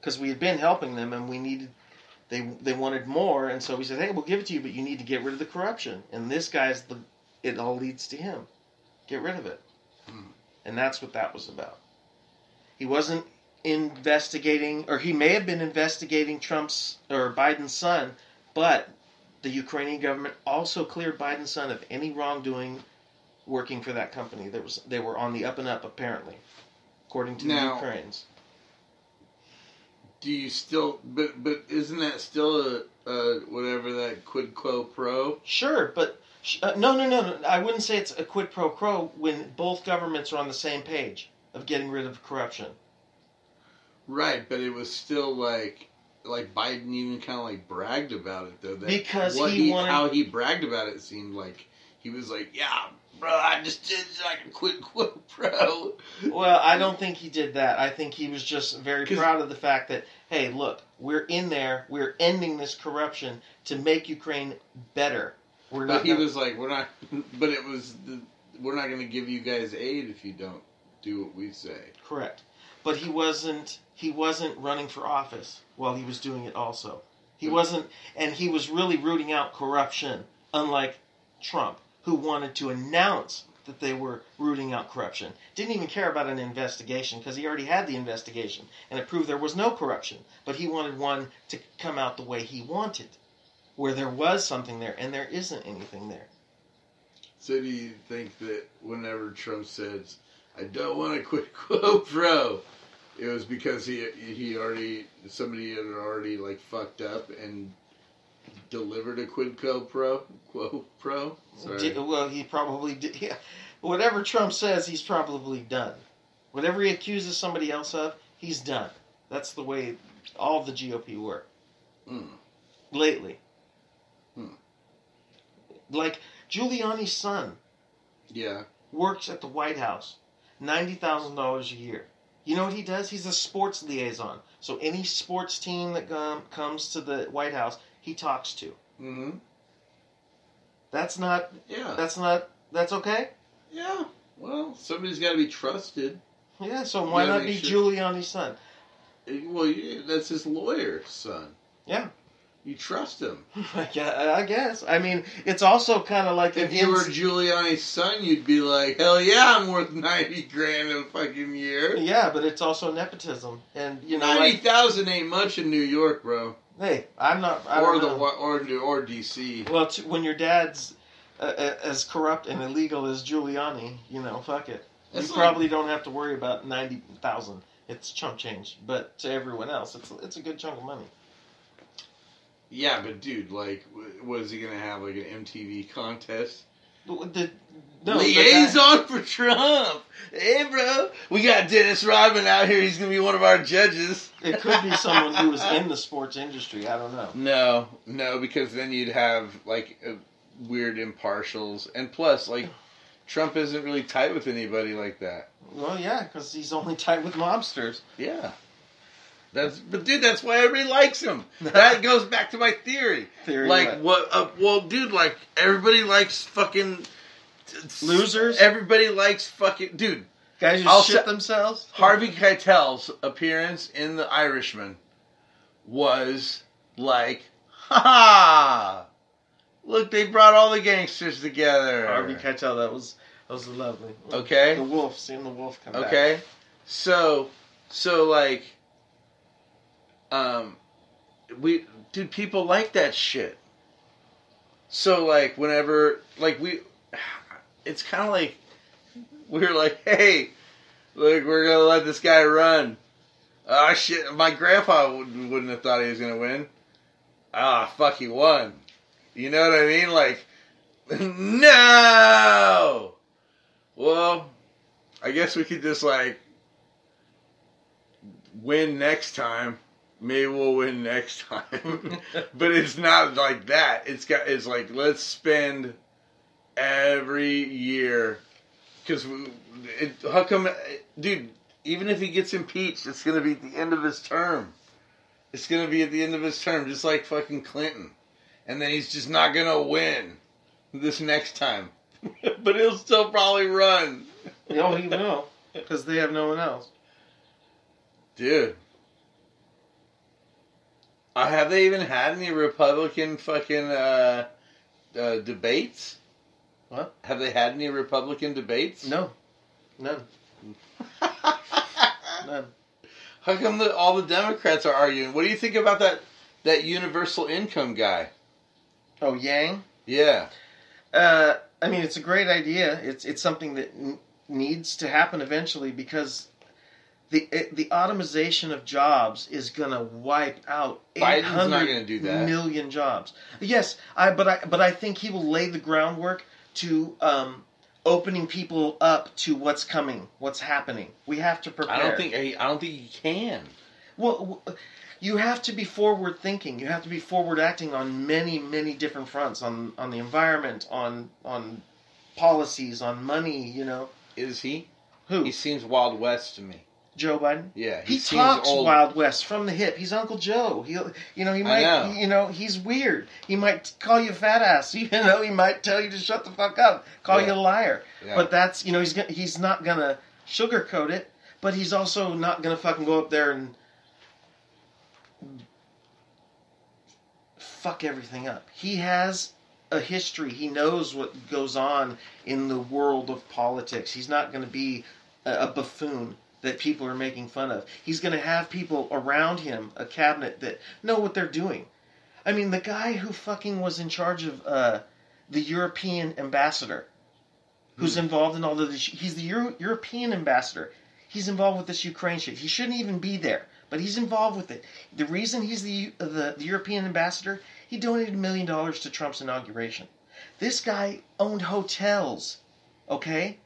Because we had been helping them, and we needed. They, they wanted more, and so we said, "Hey, we'll give it to you, but you need to get rid of the corruption." And this guy's the, it all leads to him. Get rid of it. And that's what that was about. He wasn't investigating, or he may have been investigating Trump's or Biden's son, but the Ukrainian government also cleared Biden's son of any wrongdoing working for that company. There was they were on the up and up apparently, according to Now- the Ukrainians. Do you still? But but isn't that still a, a whatever that quid quo pro? Sure, but sh- uh, no, no, no, no. I wouldn't say it's a quid pro quo when both governments are on the same page of getting rid of corruption. Right, but it was still like like Biden even kind of like bragged about it though. That Because what he wanted- how he bragged about it seemed like he was like, yeah, bro, I just did like a quid quo pro. Well, I don't think he did that. I think he was just very proud of the fact that, hey, look, we're in there, we're ending this corruption to make Ukraine better. We're But not. he gonna- was like, we're not. But it was the, we're not going to give you guys aid if you don't do what we say. correct, but he wasn't. He wasn't running for office while he was doing it. Also, he Hmm. wasn't, and he was really rooting out corruption, unlike Trump, who wanted to announce that they were rooting out corruption. Didn't even care about an investigation because he already had the investigation and it proved there was no corruption. But he wanted one to come out the way he wanted, where there was something there and there isn't anything there. So do you think that whenever Trump says, "I don't want to quit quo pro," it was because he he already somebody had already like fucked up and delivered a quid quo pro quo pro. Sorry. Well, he probably did. Yeah. Whatever Trump says, he's probably done. Whatever he accuses somebody else of, he's done. That's the way all the GOP work Mm. lately. Like Giuliani's son Yeah. works at the White House, ninety thousand dollars a year. You know what he does? He's a sports liaison. So any sports team that um, comes to the White House, he talks to. hmm That's not. Yeah. That's not. That's okay. yeah. Well, somebody's got to be trusted. Yeah. So why not be sure- Giuliani's son? Well, that's his lawyer's son. Yeah. You trust him. I guess. I mean, it's also kind of like If you were Giuliani's son, you'd be like, "Hell yeah, I'm worth ninety grand a fucking year." Yeah, but it's also nepotism, and you know, Ninety like, ain't much in New York, bro, hey, I'm not. I or don't the know. or or DC. Well, t- when your dad's uh, uh, as corrupt and illegal as Giuliani, you know, fuck it. That's you like- probably don't have to worry about ninety thousand. It's chump change, but to everyone else, it's it's a good chunk of money. Yeah, but dude, like, was he gonna have like an MTV contest? The, the, no, Liaison for Trump. Hey, bro, we got Dennis Rodman out here. He's gonna be one of our judges. it could be someone who was in the sports industry. I don't know. No, no, because then you'd have like uh, weird impartials, and plus, like, Trump isn't really tight with anybody like that. Well, yeah, because he's only tight with mobsters. Yeah. That's but dude, that's why everybody likes him. That goes back to my theory. Theory like what? what? Uh, well, dude, like everybody likes fucking Losers? Everybody likes fucking dude. Guys who I'll shit themselves. Harvey Keitel's appearance in The Irishman was like, ha ha! Look, they brought all the gangsters together. Harvey Keitel, that was that was lovely. Okay. The wolf, seeing the wolf come back. Okay. So, so like, um, we, dude, people like that shit. So like, whenever, like we, it's kind of like, we're like, hey, look, we're gonna let this guy run. Ah, shit, my grandpa wouldn't, wouldn't have thought he was gonna win. Ah, fuck, he won. You know what I mean? Like, no! Well, I guess we could just like win next time. Maybe we'll win next time. but it's not like that. It's got it's like let's spend every year because how come, dude? Even if he gets impeached, it's gonna be at the end of his term. It's gonna be at the end of his term, just like fucking Clinton, and then he's just not gonna win this next time. but he'll still probably run. Oh, he will, because they have no one else. Dude. Uh, have they even had any Republican fucking uh, uh, debates? What? Have they had any Republican debates? No, none, none. How come the, all the Democrats are arguing? What do you think about that that universal income guy? Oh, Yang. Yeah. Uh, I mean, it's a great idea. It's it's something that n- needs to happen eventually because the the automation of jobs is gonna wipe out eight Biden's not gonna do that. jobs. Yes, I but I but I think he will lay the groundwork to um, opening people up to what's coming, what's happening. We have to prepare. I don't think I, I don't think he can. Well, w- you have to be forward thinking. You have to be forward acting on many, many different fronts on on the environment, on on policies, on money. You know Is he? who? He seems Wild West to me. Joe Biden. Yeah, He, seems talks old. Wild West from the hip. He's Uncle Joe. He, you know, he might, know. you know, he's weird. He might call you a fat ass. You know, he might tell you to shut the fuck up, call Yeah. you a liar. Yeah. But that's, you know, he's gonna, he's not gonna sugarcoat it. But he's also not gonna fucking go up there and fuck everything up. He has a history. He knows what goes on in the world of politics. He's not going to be a, a buffoon that people are making fun of. He's going to have people around him, a cabinet that know what they're doing. I mean, the guy who fucking was in charge of uh, the European ambassador, who's involved in all of this, he's the Euro- European ambassador. He's involved with this Ukraine shit. He shouldn't even be there, but he's involved with it. The reason he's the the, the European ambassador, he donated a million dollars to Trump's inauguration. This guy owned hotels. Okay,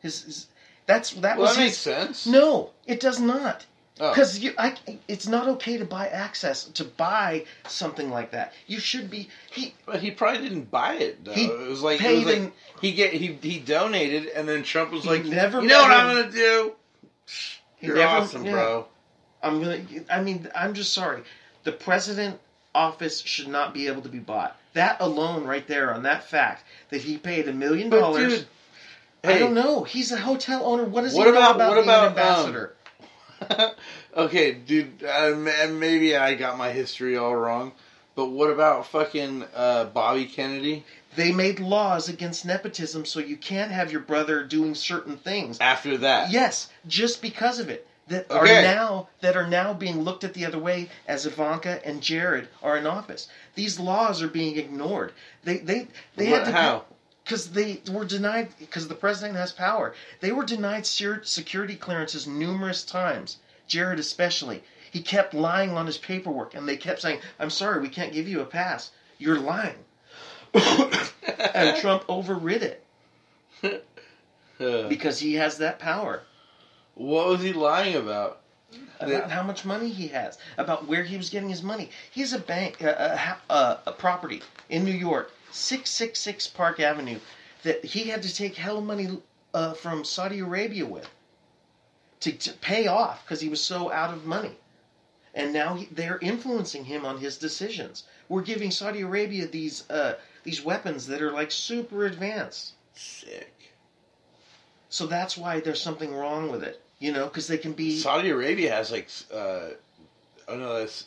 his, his that's that Well, was that his. makes sense. No, it does not. Oh. Because you, I, it's not okay to buy access to buy something like that. You should be. He But he probably didn't buy it though. He it was like, it paid was in- like he get he he donated, and then Trump was like, never you know what met I'm gonna do? You're never- awesome, yeah. bro. I'm gonna. I mean, I'm just sorry. The president office should not be able to be bought. That alone, right there, on that fact that he paid a million dollars. Dude, I don't know. He's a hotel owner. What does What he know about- about what being about, an ambassador? okay, dude. Uh, maybe I got my history all wrong, but what about fucking uh, Bobby Kennedy they made laws against nepotism, so you can't have your brother doing certain things. after that? Yes, just because of it. That Okay. are now that are now being looked at the other way as Ivanka and Jared are in office. These laws are being ignored. They they they What- had to how? Because they were denied because the president has power. They were denied security clearances numerous times. Jared especially. He kept lying on his paperwork, and they kept saying, "I'm sorry, we can't give you a pass. You're lying." and Trump overrid it Uh, because he has that power. what was he lying about? about how much money he has, about where he was getting his money. He has a bank, a, a, a, a property in New York, six six six Park Avenue, that he had to take hell money uh, from Saudi Arabia with to, to pay off because he was so out of money. And now he, they're influencing him on his decisions. We're giving Saudi Arabia these uh, these weapons that are like super advanced. Sick. So that's why there's something wrong with it, you know, because they can be. Saudi Arabia has like, uh, oh no, that's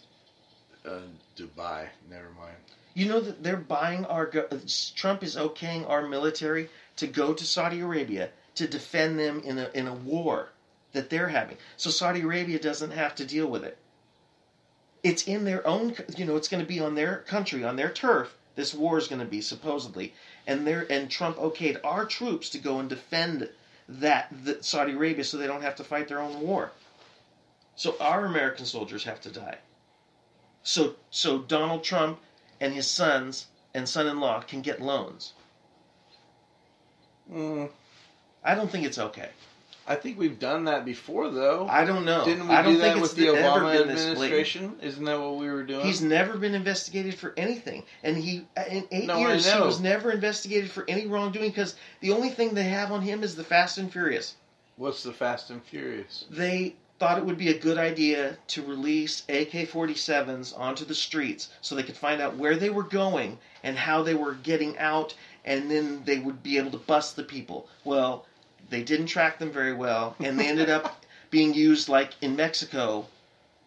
uh, Dubai. Never mind. You know that they're buying our. Uh, Trump is okaying our military to go to Saudi Arabia to defend them in a in a war that they're having. So Saudi Arabia doesn't have to deal with it. It's in their own. You know, it's going to be on their country, on their turf. This war is going to be supposedly, and they and Trump okayed our troops to go and defend that Saudi Arabia, so they don't have to fight their own war. So our American soldiers have to die. So so Donald Trump and his sons and son-in-law can get loans. Mm, I don't think it's okay. I think we've done that before, though. I don't know. Didn't we I don't do that think with the Obama administration? Isn't that what we were doing? He's never been investigated for anything, and he in eight No, years he was never investigated for any wrongdoing because the only thing they have on him is the Fast and Furious. What's the Fast and Furious? They thought it would be a good idea to release AK-47s onto the streets so they could find out where they were going and how they were getting out, and then they would be able to bust the people. Well, they didn't track them very well, and they ended up being used like in Mexico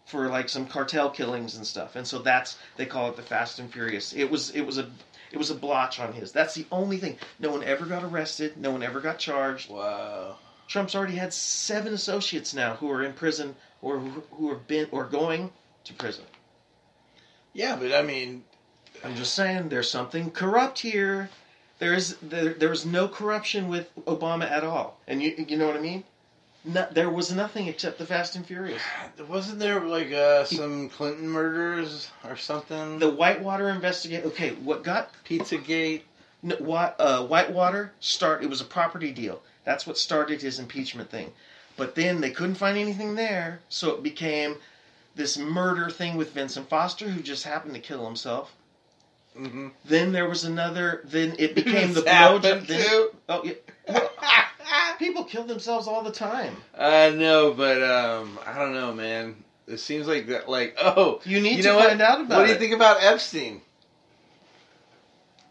for like some cartel killings and stuff. And so that's they call it the Fast and Furious. It was it was a it was a blotch on his. That's the only thing. No one ever got arrested. No one ever got charged. Wow. Trump's already had seven associates now who are in prison or who have been or going to prison. Yeah, but I mean, I'm just saying there's something corrupt here. There is there, there was no corruption with Obama at all, and you you know what I mean. No, there was nothing except the Fast and Furious. Wasn't there like uh, some Clinton murders or something? The Whitewater investigate. Okay, what got Pizzagate. no, Whi- uh, Whitewater start? It was a property deal. That's what started his impeachment thing. But then they couldn't find anything there, so it became this murder thing with Vincent Foster, who just happened to kill himself. Mm-hmm. Then there was another. Then it became the This blowjob. happened Then, too? oh yeah, people kill themselves all the time. I know, but um, I don't know, man. It seems like that. Like, oh, You need you to know what? find out about What do you it. think about Epstein?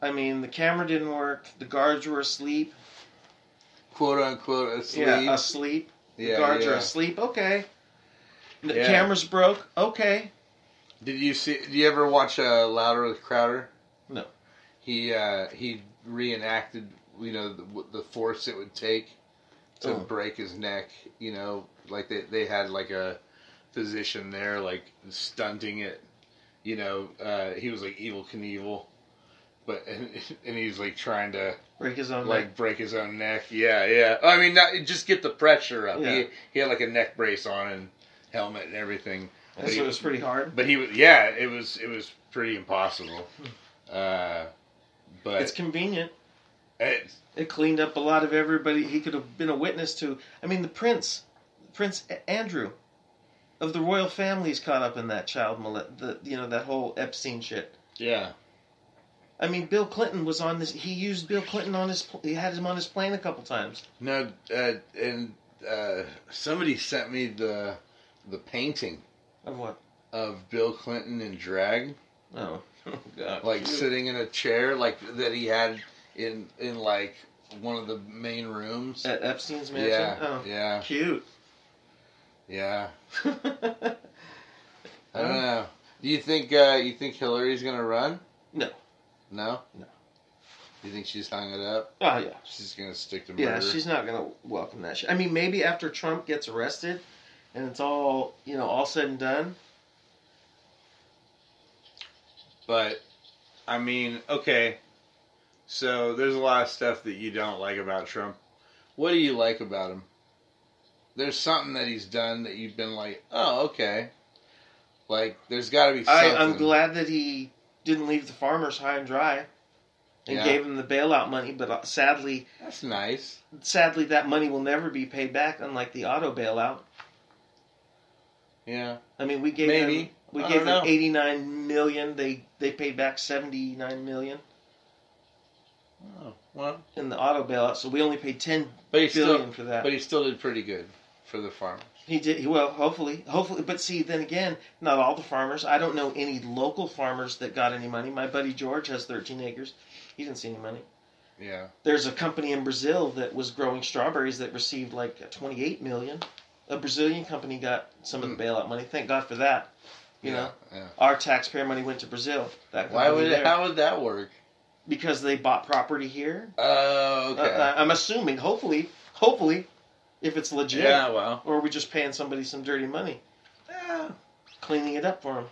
I mean, the camera didn't work. The guards were asleep. Quote unquote asleep. Yeah, asleep. The Yeah, guards are asleep. Okay. The Yeah. cameras broke. Okay. Did you see? Did you ever watch uh, Louder with Crowder? No. He uh, he reenacted, you know, the, the force it would take to Oh. break his neck. You know, like they they had like a physician there, like stunting it. You know, uh, he was like Evel Knievel, but and, and he was like trying to Break his own like neck. break his own neck. Yeah, yeah. I mean, not, just get the pressure up. Yeah. He he had like a neck brace on and helmet and everything. That's what was pretty hard. But he was yeah, it was it was pretty impossible. Uh, but It's convenient. it's, It cleaned up a lot of everybody he could have been a witness to. I mean, the prince, Prince Andrew, of the royal family is caught up in that child molest. The you know that whole Epstein shit. yeah, I mean, Bill Clinton was on this. He used Bill Clinton on his. He had him on his plane a couple times. no, uh, and uh, somebody sent me the the painting Of what? of Bill Clinton in drag, Oh, oh God! like sitting in a chair, like that he had in in like one of the main rooms. at Epstein's mansion. Yeah, Oh, yeah, cute. yeah. I don't know. Do you think uh, you think Hillary's gonna run? No. No. No. You think she's hung it up? Oh yeah. She's gonna stick to murder. Yeah, she's not gonna welcome that shit. I mean, maybe after Trump gets arrested, and it's all you know, all said and done. But I mean, okay. So there's a lot of stuff that you don't like about Trump. What do you like about him? There's something that he's done that you've been like, oh, okay. Like there's got to be something. I, I'm glad that he didn't leave the farmers high and dry, and Yeah. gave them the bailout money. But uh, sadly, That's nice. sadly, that money will never be paid back, unlike the auto bailout. Yeah. I mean, we gave Maybe. them we I gave them 89 million. They they paid back 79 million Oh, well, in the auto bailout, so we only paid 10 but billion still, for that. but he still did pretty good for the farmers. He did he- well, hopefully, hopefully. But see, then again, not all the farmers. I don't know any local farmers that got any money. My buddy George has 13 acres. He didn't see any money. Yeah. There's a company in Brazil that was growing strawberries that received like 28 million. A Brazilian company got some of the bailout money. Thank God for that. You yeah. know, Yeah. our taxpayer money went to Brazil. That Why would there. how would that work? Because they bought property here. Oh, okay. Uh, I'm assuming. Hopefully, hopefully, if it's legit, yeah. Well. or are we just paying somebody some dirty money, Yeah. cleaning it up for them?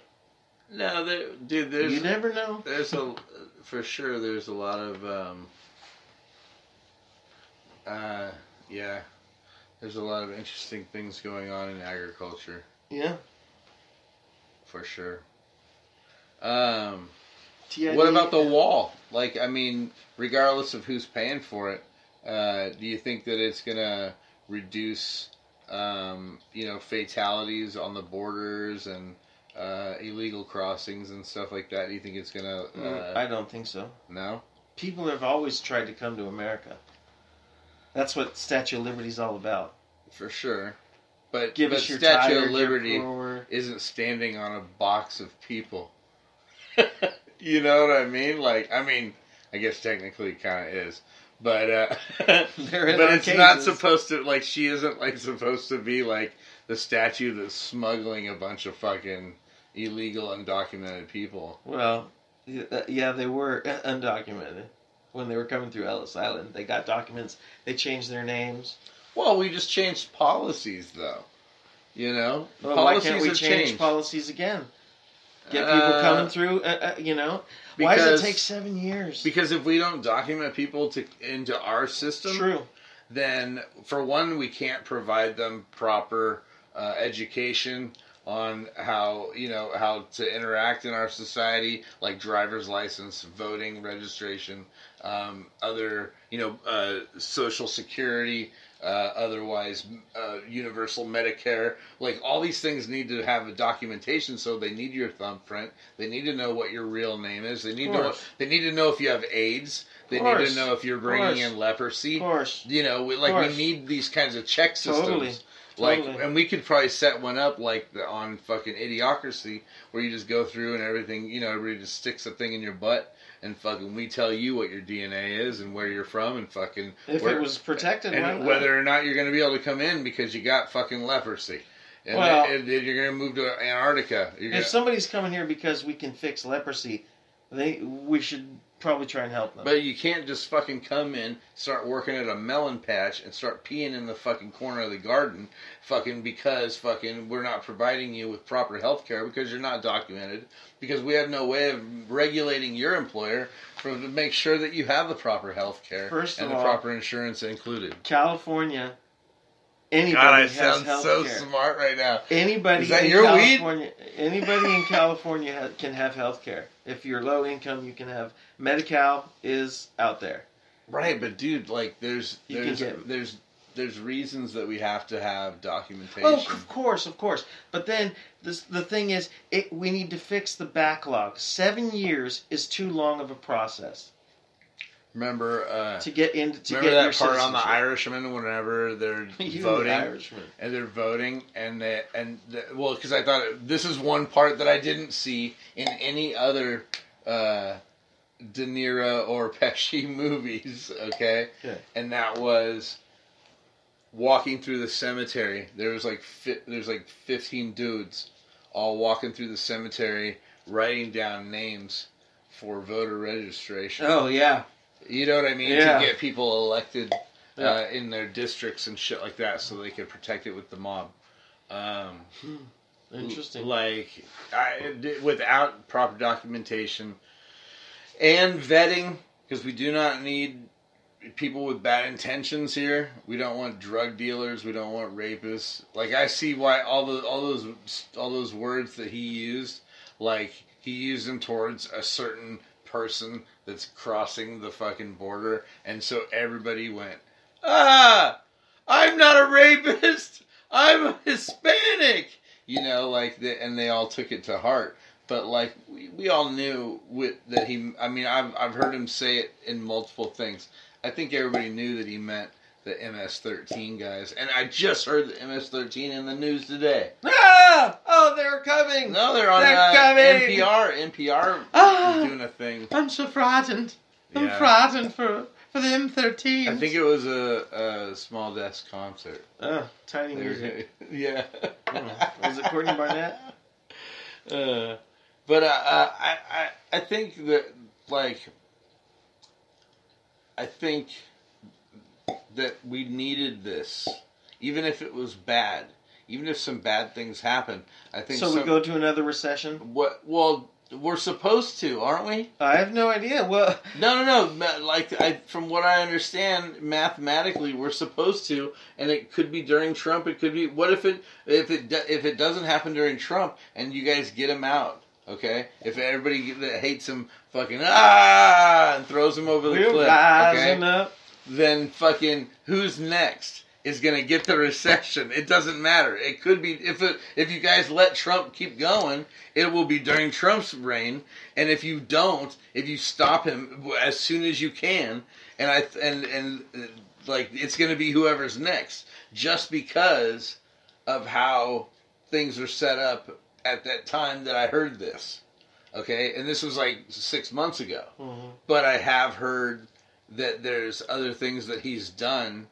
No, there, dude. There's you never know. there's a for sure. There's a lot of um. Uh, yeah. There's a lot of interesting things going on in agriculture Yeah. for sure. Um, TID. what about the wall? Like, I mean, regardless of who's paying for it, uh, do you think that it's gonna reduce, um, you know, fatalities on the borders and uh, illegal crossings and stuff like that? Do you think it's gonna? Mm, Uh, I don't think so. no. People have always tried to come to America. That's what Statue of Liberty is all about. For sure. But, Give but us your Statue tire, of Liberty isn't standing on a box of people. you know what I mean? Like, I mean, I guess technically it kind of is. But uh, but it's not supposed to like she isn't like supposed to be like the statue that's smuggling a bunch of fucking illegal undocumented people. Well, yeah, uh, they were uh, undocumented when they were coming through Ellis Island. They got documents. They changed their names. Well, we just changed policies though. You know, Well, why can't we change changed. policies again? Get people Uh, coming through. Uh, uh, you know, why does it take seven years? Because if we don't document people to into our system, True. then for one, we can't provide them proper uh, education on how you know how to interact in our society, like driver's license, voting, registration, um, other you know uh, social security. Uh, otherwise, uh, universal Medicare, like all these things need to have a documentation. So they need your thumbprint. They need to know what your real name is. They need to. Know, they need to know if you have AIDS. They need to know if you're bringing in leprosy. Of course. You know, we, like we need these kinds of check systems. Totally. Like, Totally. and we could probably set one up like the, on fucking Idiocracy, where you just go through and everything. You know, everybody just sticks a thing in your butt, and fucking we tell you what your DNA is and where you're from, and fucking If where- it was protected, and whether or not you're going to be able to come in because you got fucking leprosy. And, Well- then- and then you're going to move to Antarctica. You're if gonna, somebody's coming here because we can fix leprosy, they we should probably try and help them. But you can't just fucking come in, start working at a melon patch, and start peeing in the fucking corner of the garden, fucking because fucking we're not providing you with proper health care because you're not documented, because we have no way of regulating your employer for to make sure that you have the proper health care First of and the all- proper insurance included. California, anybody God, I sound so smart right now. Anybody Is that in your weed? Anybody in California ha- can have health care. If you're low income, you can have Medi-Cal is out there. Right, but dude, like there's You can there's get- there's there's reasons that we have to have documentation. Oh, of course, of course. But then this, the thing is, it, we need to fix the backlog. Seven years is too long of a process Remember uh to get into. To Remember get that part on the. Irishman whenever they're voting Irishman. and they're voting and they, and the, well because I thought it- this is one part that I didn't see in any other uh, De Niro or Pesci movies. Okay, Okay. and that was walking through the cemetery. There was like fi- there's like fifteen dudes all walking through the cemetery writing down names for voter registration. Oh yeah, You know what I mean? Yeah. To get people elected Yeah. uh, in their districts and shit like that, so they could protect it with the mob. Um, interesting. Like, I, without proper documentation and vetting, because we do not need people with bad intentions here. We don't want drug dealers. We don't want rapists. Like, I see why all the all those all those words that he used, like he used them towards a certain person that's crossing the fucking border, and so everybody went, ah, I'm not a rapist. I'm a Hispanic. You know, like the, and they all took it to heart. But like we, we all knew with, that he. I mean, I've I've heard him say it in multiple things. I think everybody knew that he meant the MS-13 guys, and I just heard the MS-13 in the news today. Ah! Oh, they're coming. No, they're on They're uh, coming! NPR. NPR Ah! is doing a thing. I'm so frightened. I'm Yeah. frightened for for the M13. I think it was a, a small desk concert. Oh, tiny They music. were- yeah. Hmm. Was it Courtney Barnett? Uh, but uh, uh, I, I I think that like I think that we needed this, even if it was bad, even if some bad things happen. I think So some, we go to another recession. What? Well, we're supposed to, aren't we? I have no idea. Well, No, no, no. Like I, from what I understand, mathematically, we're supposed to, and it could be during Trump. It could be. What if it if it if it doesn't happen during Trump, and you guys get him out? Okay, if everybody that hates him fucking ah and throws him over the we're cliff, rising okay, up. Then fucking who's next is gonna get the recession? It doesn't matter. It could be if it if you guys let Trump keep going, it will be during Trump's reign, and if you don't, if you stop him as soon as you can, and I and and uh, like it's gonna be whoever's next, just because of how things are set up at that time that I heard this. Okay, and this was like six months ago Mhm. but I have heard that there's other things that he's done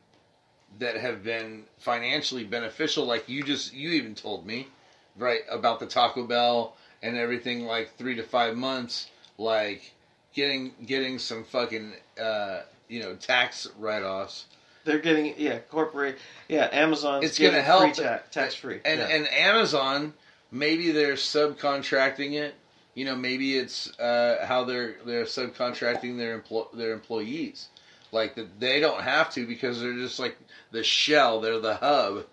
that have been financially beneficial. Like you just you even told me, right, about the Taco Bell and everything. Like three to five months, like getting getting some fucking uh, you know tax write offs. They're getting yeah, corporate yeah, amazon It's getting gonna help. free ta- tax free. And yeah. and Amazon maybe they're subcontracting it You know, maybe it's uh, how they're they're subcontracting their empl- their employees, like that they don't have to because they're just like the shell, they're the hub,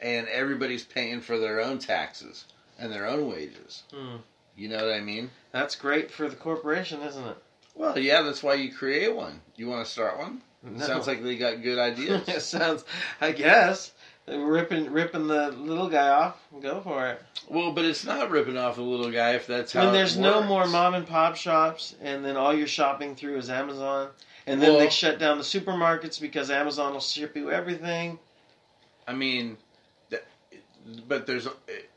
and everybody's paying for their own taxes and their own wages. Hmm. You know what I mean? That's great for the corporation, isn't it? Well, yeah, that's why you create one. You want to start one? No. Sounds like they got good ideas. it sounds. I guess ripping ripping the little guy off. Go for it. well, but it's not ripping off the little guy if that's how. When there's no more mom and pop shops, and then all your shopping through is Amazon, and then they shut down the supermarkets because Amazon will ship you everything. I mean, that, but there's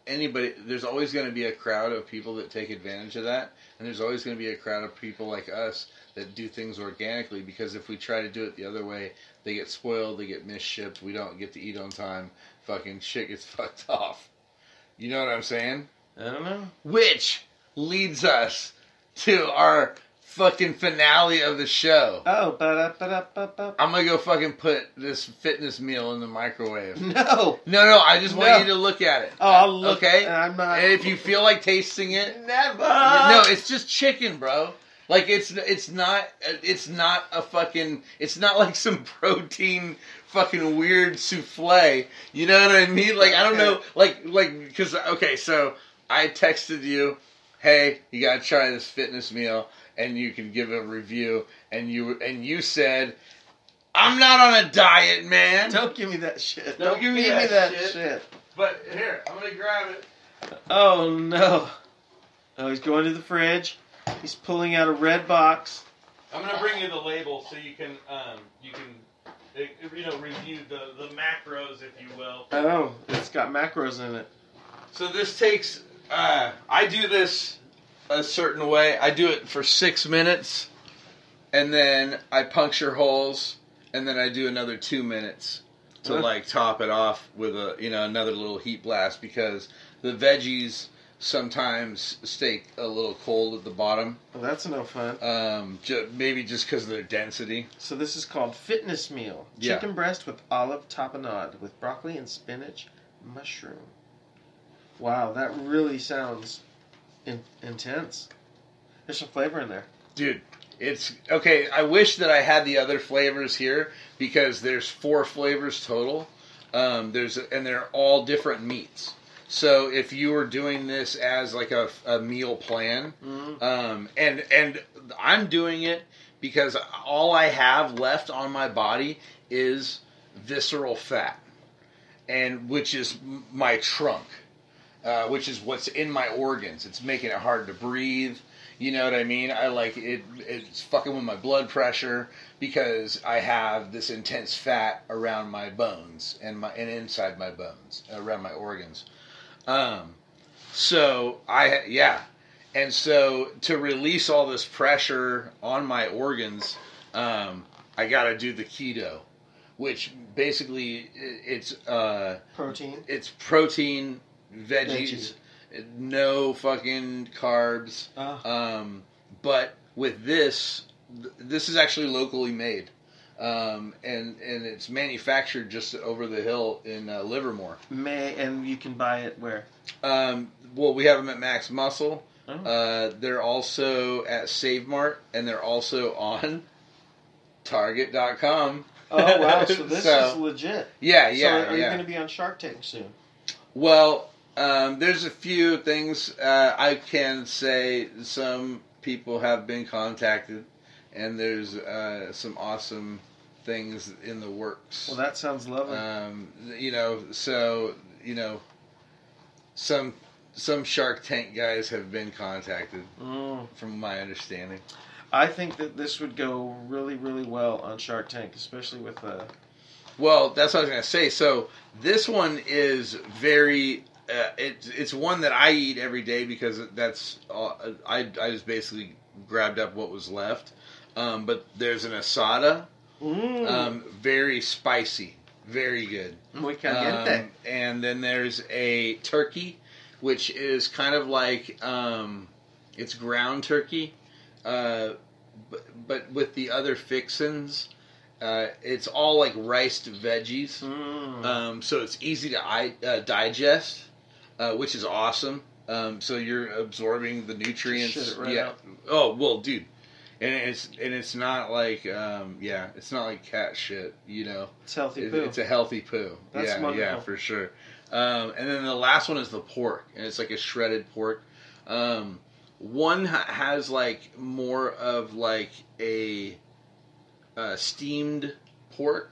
anybody. There's always going to be a crowd of people that take advantage of that, and there's always going to be a crowd of people like us that do things organically. Because if we try to do it the other way, they get spoiled, they get misshipped. We don't get to eat on time. Fucking shit gets fucked off. You know what I'm saying? I don't know. Which leads us to our fucking finale of the show. Oh, ba da ba da ba I'm gonna go fucking put this fitness meal in the microwave. No. No, no, I just want No. you to look at it. Oh, I'll look. Okay. I'm not. And if you feel like tasting it, never. no, it's just chicken, bro. Like it's it's not it's not a fucking it's not like some protein fucking weird souffle. You know what I mean? Like I don't know, like like because okay, so I texted you, hey, you gotta try this fitness meal, and you can give a review, and you and you said. I'm not on a diet, man. Don't give me that shit. Don't give me feed that shit. shit. But here, I'm gonna grab it. Oh no. Oh, he's going to the fridge. He's pulling out a red box. I'm gonna bring you the label so you can um, you can uh, you know review the the macros if you will. Oh, it's got macros in it. So this takes. Uh, I do this a certain way. I do it for six minutes, and then I puncture holes, and then I do another two minutes to Huh? like top it off with a you know another little heat blast because the veggies sometimes stay a little cold at the bottom. Well, that's no fun. Um, ju- maybe just because of their density. So this is called fitness meal. Yeah. Chicken breast with olive tapenade with broccoli and spinach, mushroom. Wow, that really sounds in- intense. There's some flavor in there. Dude, it's okay. I wish that I had the other flavors here because there's four flavors total. Um, there's and they're all different meats. So if you were doing this as like a, a meal plan, Mm. um, and and I'm doing it because all I have left on my body is visceral fat, and which is my trunk, uh, which is what's in my organs. It's making it hard to breathe. You know what I mean? I like it. It's fucking with my blood pressure because I have this intense fat around my bones and my and inside my bones around my organs. Um, so I yeah, and so to release all this pressure on my organs, um, I got to do the keto, which basically it's uh, Protein. it's protein, veggies, no fucking carbs. Ah. Um, but with this, th- this is actually locally made, um, and and it's manufactured just over the hill in uh, Livermore. May and you can buy it where? Um, well, we have them at Max Muscle. Oh. Uh, they're also at Save Mart, and they're also on Target.com. Oh wow! So this So- is legit. Yeah, yeah, so are you going to be on Shark Tank soon? Well, um, there's a few things uh, I can say. Some people have been contacted, and there's uh, some awesome things in the works. Well, that sounds lovely. um, you know, so you know, some some Shark Tank guys have been contacted, Mm. from my understanding. I think that this would go really, really well on Shark Tank, especially with uh, Well, that's what I was gonna say. So this one is very. Uh, it's it's one that I eat every day because that's all, I I just basically grabbed up what was left. Um, but there's an asada, mm, um, very spicy, very good. muy caliente. Um, and then there's a turkey, which is kind of like um, it's ground turkey, uh, but, but with the other fixins. Uh, it's all like riced veggies, Mm. um, so it's easy to I, uh, digest, uh, which is awesome. Um, so you're absorbing the nutrients. Shit right yeah. out. Oh well, dude. And it's and it's not like um, yeah, it's not like cat shit. You know, It's healthy It- poo. it's a healthy poo. That's yeah, yeah, for sure. Um, and then the last one is the pork, and it's like a shredded pork. Um, one has like more of like a uh, steamed pork.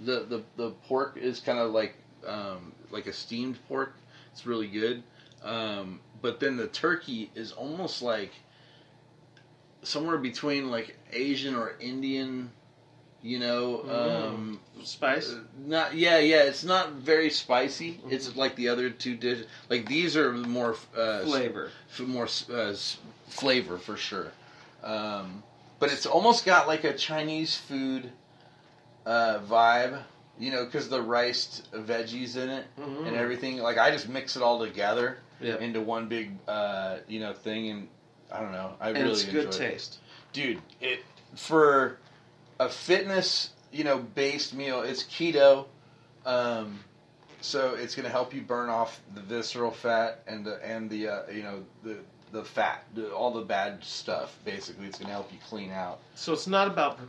The, the the pork is kind of like um, like a steamed pork. It's really good. Um, but then the turkey is almost like somewhere between like Asian or Indian. You know, Mm. um, Spice. uh, Not yeah, yeah. It's not very spicy. It's Mhm. like the other two dishes. Like these are more uh, Flavor. f- more uh, flavor for sure. Um, but it's almost got like a Chinese food uh, vibe. You know, because the riced veggies in it Mhm. and everything. Like I just mix it all together Yeah. into one big uh, you know thing, and I don't know. I And really it's good enjoy it taste. dude it for a fitness you know based meal it's keto um, so it's going to help you burn off the visceral fat and the and the uh, you know the the fat the, all the bad stuff basically it's going to help you clean out So it's not about pr-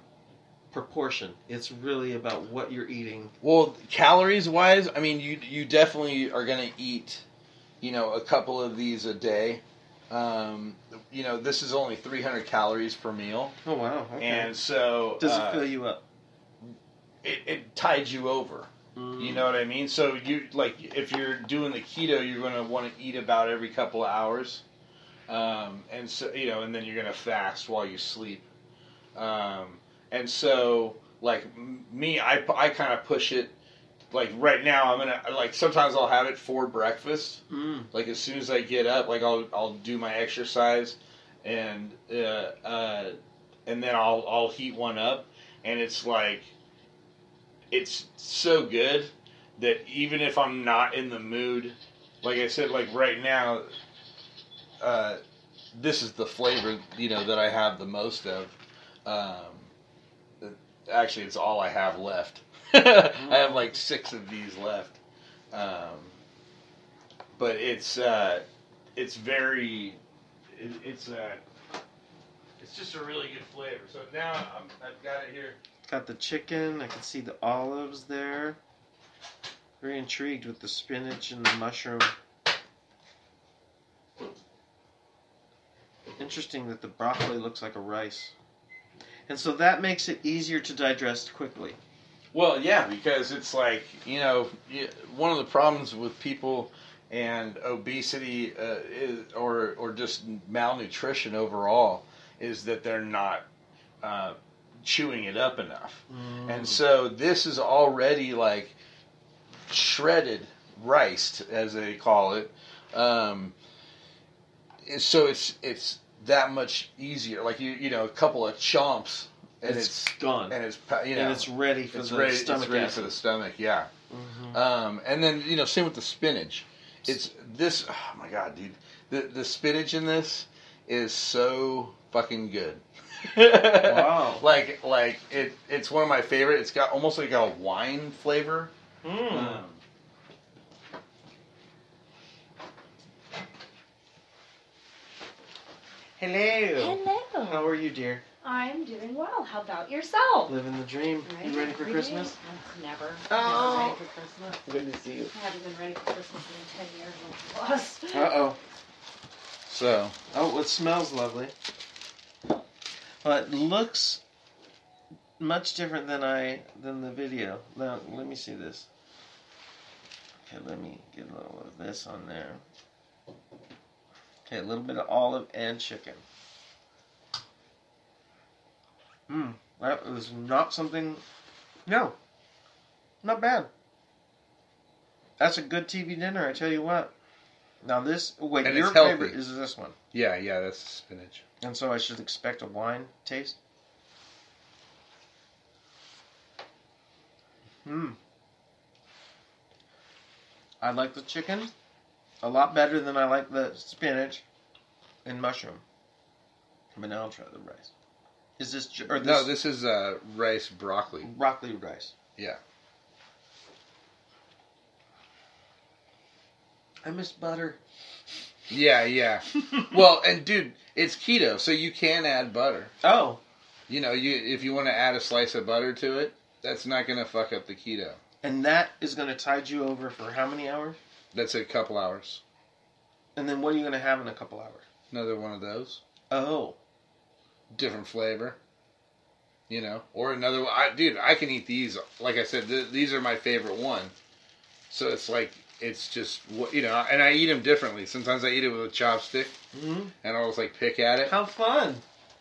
proportion. It's really about what you're eating. well calories wise i mean you you definitely are going to eat you know a couple of these a day um, you know this is only 300 calories per meal Oh wow. Okay. and so does uh, it fill you up? it, it tides you over. You know what I mean? So you like if you're doing the keto, you're going to want to eat about every couple of hours, um, and so you know, and then you're going to fast while you sleep. Um, and so like m- me, I I kind of push it. Like right now, I'm gonna like sometimes I'll have it for breakfast. Mm. Like as soon as I get up, like I'll I'll do my exercise, and uh, uh, and then I'll I'll heat one up, and it's like it's so good that even if I'm not in the mood, like I said, like right now, uh, this is the flavor you know that I have the most of. Um, actually, it's all I have left. I have like six of these left, um, but it's uh, it's very it, it's uh, It's just a really good flavor. So now I'm, I've got it here. Got the chicken. I can see the olives there. Very intrigued with the spinach and the mushroom. Interesting that the broccoli looks like a rice. And so that makes it easier to digest quickly. Well, yeah, because it's like you know one of the problems with people and obesity uh, is, or or just malnutrition overall is that they're not uh, chewing it up enough, and so this is already like shredded rice, as they call it. Um, so it's it's that much easier. Like you you know a couple of chomps and it's, it's, gone. and it's you know and it's ready for it's the ready, stomach it's ready acid. for the stomach. Yeah. Mhm. Um, and then you know, same with the spinach. It's this. Oh my god, dude! The the spinach in this is so fucking good. Wow. like like it. It's one of my favorite. It's got almost like a wine flavor. Mm. Um, Hello. Hello. How are you, dear? I'm doing well. How about yourself? Living the dream. You ready for Every Christmas? day? Never. Oh. Never ready for Christmas. Good to see you. I haven't been ready for Christmas in 10 years plus. Uh oh. so Oh, it smells lovely. Well, it looks much different than I than the video. Now, let me see this. Okay, let me get a little of this on there. Okay, a little bit of olive and chicken. That is not something. No, not bad. That's a good TV dinner, I tell you what. Now this, wait, And your favorite is this one. yeah, yeah, that's spinach. And so I should expect a wine taste. Hmm. I like the chicken a lot better than I like the spinach and mushroom. But now I'll try the rice. Is this or this, no, this is uh, rice broccoli. broccoli rice? Yeah. I miss butter. Yeah, yeah. well, and dude, it's keto, so you can add butter. Oh, You know, you if you want to add a slice of butter to it, that's not gonna fuck up the keto. and that is going to tide you over for how many hours? That's a couple hours. And then what are you going to have in a couple hours? Another one of those, Oh, different flavor. You know, or another one. I, dude, I can eat these. Like I said, th- these are my favorite one. So it's like it's just you know, and I eat them differently. Sometimes I eat it with a chopstick, hmm and I'll just like pick at it. how fun!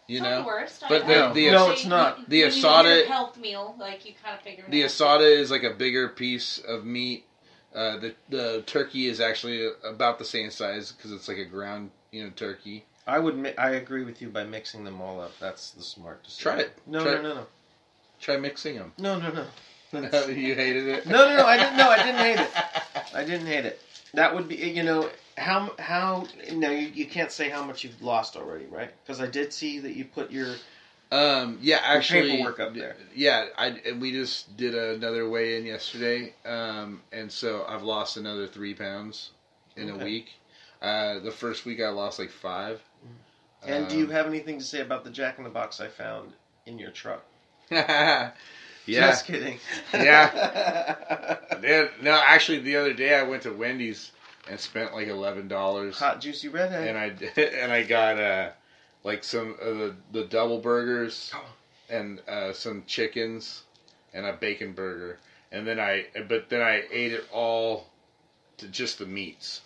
You know, the worst. But I the- the- No, So it's you- not. The when you eat asada- your health meal, like you kind of figure. The asada is like a bigger piece of meat. Uh, the the turkey is actually about the same size because it's like a ground, you know, turkey. I would. Mi- I agree with you by mixing them all up. That's the smart decision. Try it. No, Try no, no, no, Try mixing them. no, no, no. That's- you hated it. No, no, no, I didn't- no, I didn't hate it. I didn't hate it. That would be, you know, how how. No, you, you can't say how much you've lost already, right? Because I did see that you put your Um, yeah, actually, paperwork up there. Yeah, I we just did another weigh in yesterday, um, and so I've lost another three pounds in a week. Uh, the first week I lost like five. And do you Um, have anything to say about the Jack in the Box I found in your truck? yeah. Just kidding. Yeah. Yeah, no, actually, the other day I went to Wendy's and spent like eleven dollars, Hot juicy redhead. and I and I got uh like some of the the double burgers Oh. and uh, some chickens and a bacon burger, and then I but then I ate it all to just the meats.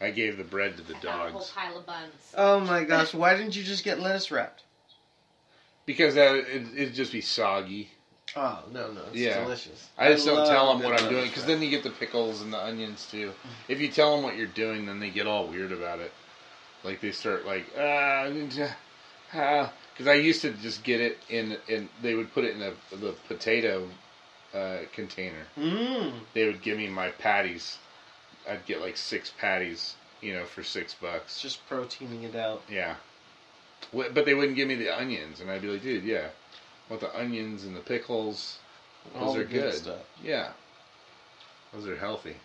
I gave the bread to the Have a whole dogs pile of buns. oh my gosh! Why didn't you just get lettuce wrapped? because that it, it'd just be soggy. Oh no, no, it's Yeah. delicious. I just don't love tell them good what I'm doing lettuce because wrap. then you get the pickles and the onions too. If you tell them what you're doing, then they get all weird about it. Like they start like ah, because I used to just get it in and they would put it in a, the potato uh, container. Mm. They would give me my patties. I'd get like six patties, you know, for six bucks. just proteining it out. Yeah, but they wouldn't give me the onions, and I'd be like, dude, yeah, I want the onions and the pickles. All Those the are good. stuff. Yeah. Those are healthy.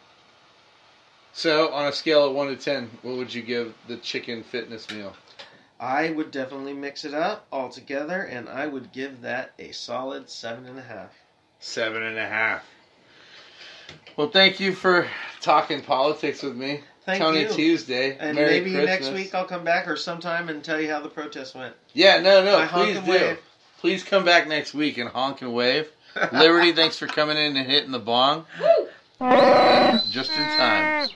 So, on a scale of 1 to 10, what would you give the chicken fitness meal? I would definitely mix it up all together, and I would give that a solid seven and a half. Seven and a half. Well, thank you for talking politics with me. Thank Tony you. Tuesday. And Merry maybe Christmas. next week I'll come back or sometime and tell you how the protest went. Yeah, no, no, By honk please and do. wave. Please come back next week and honk and wave. Liberty, thanks for coming in and hitting the bong. Woo! Just in time.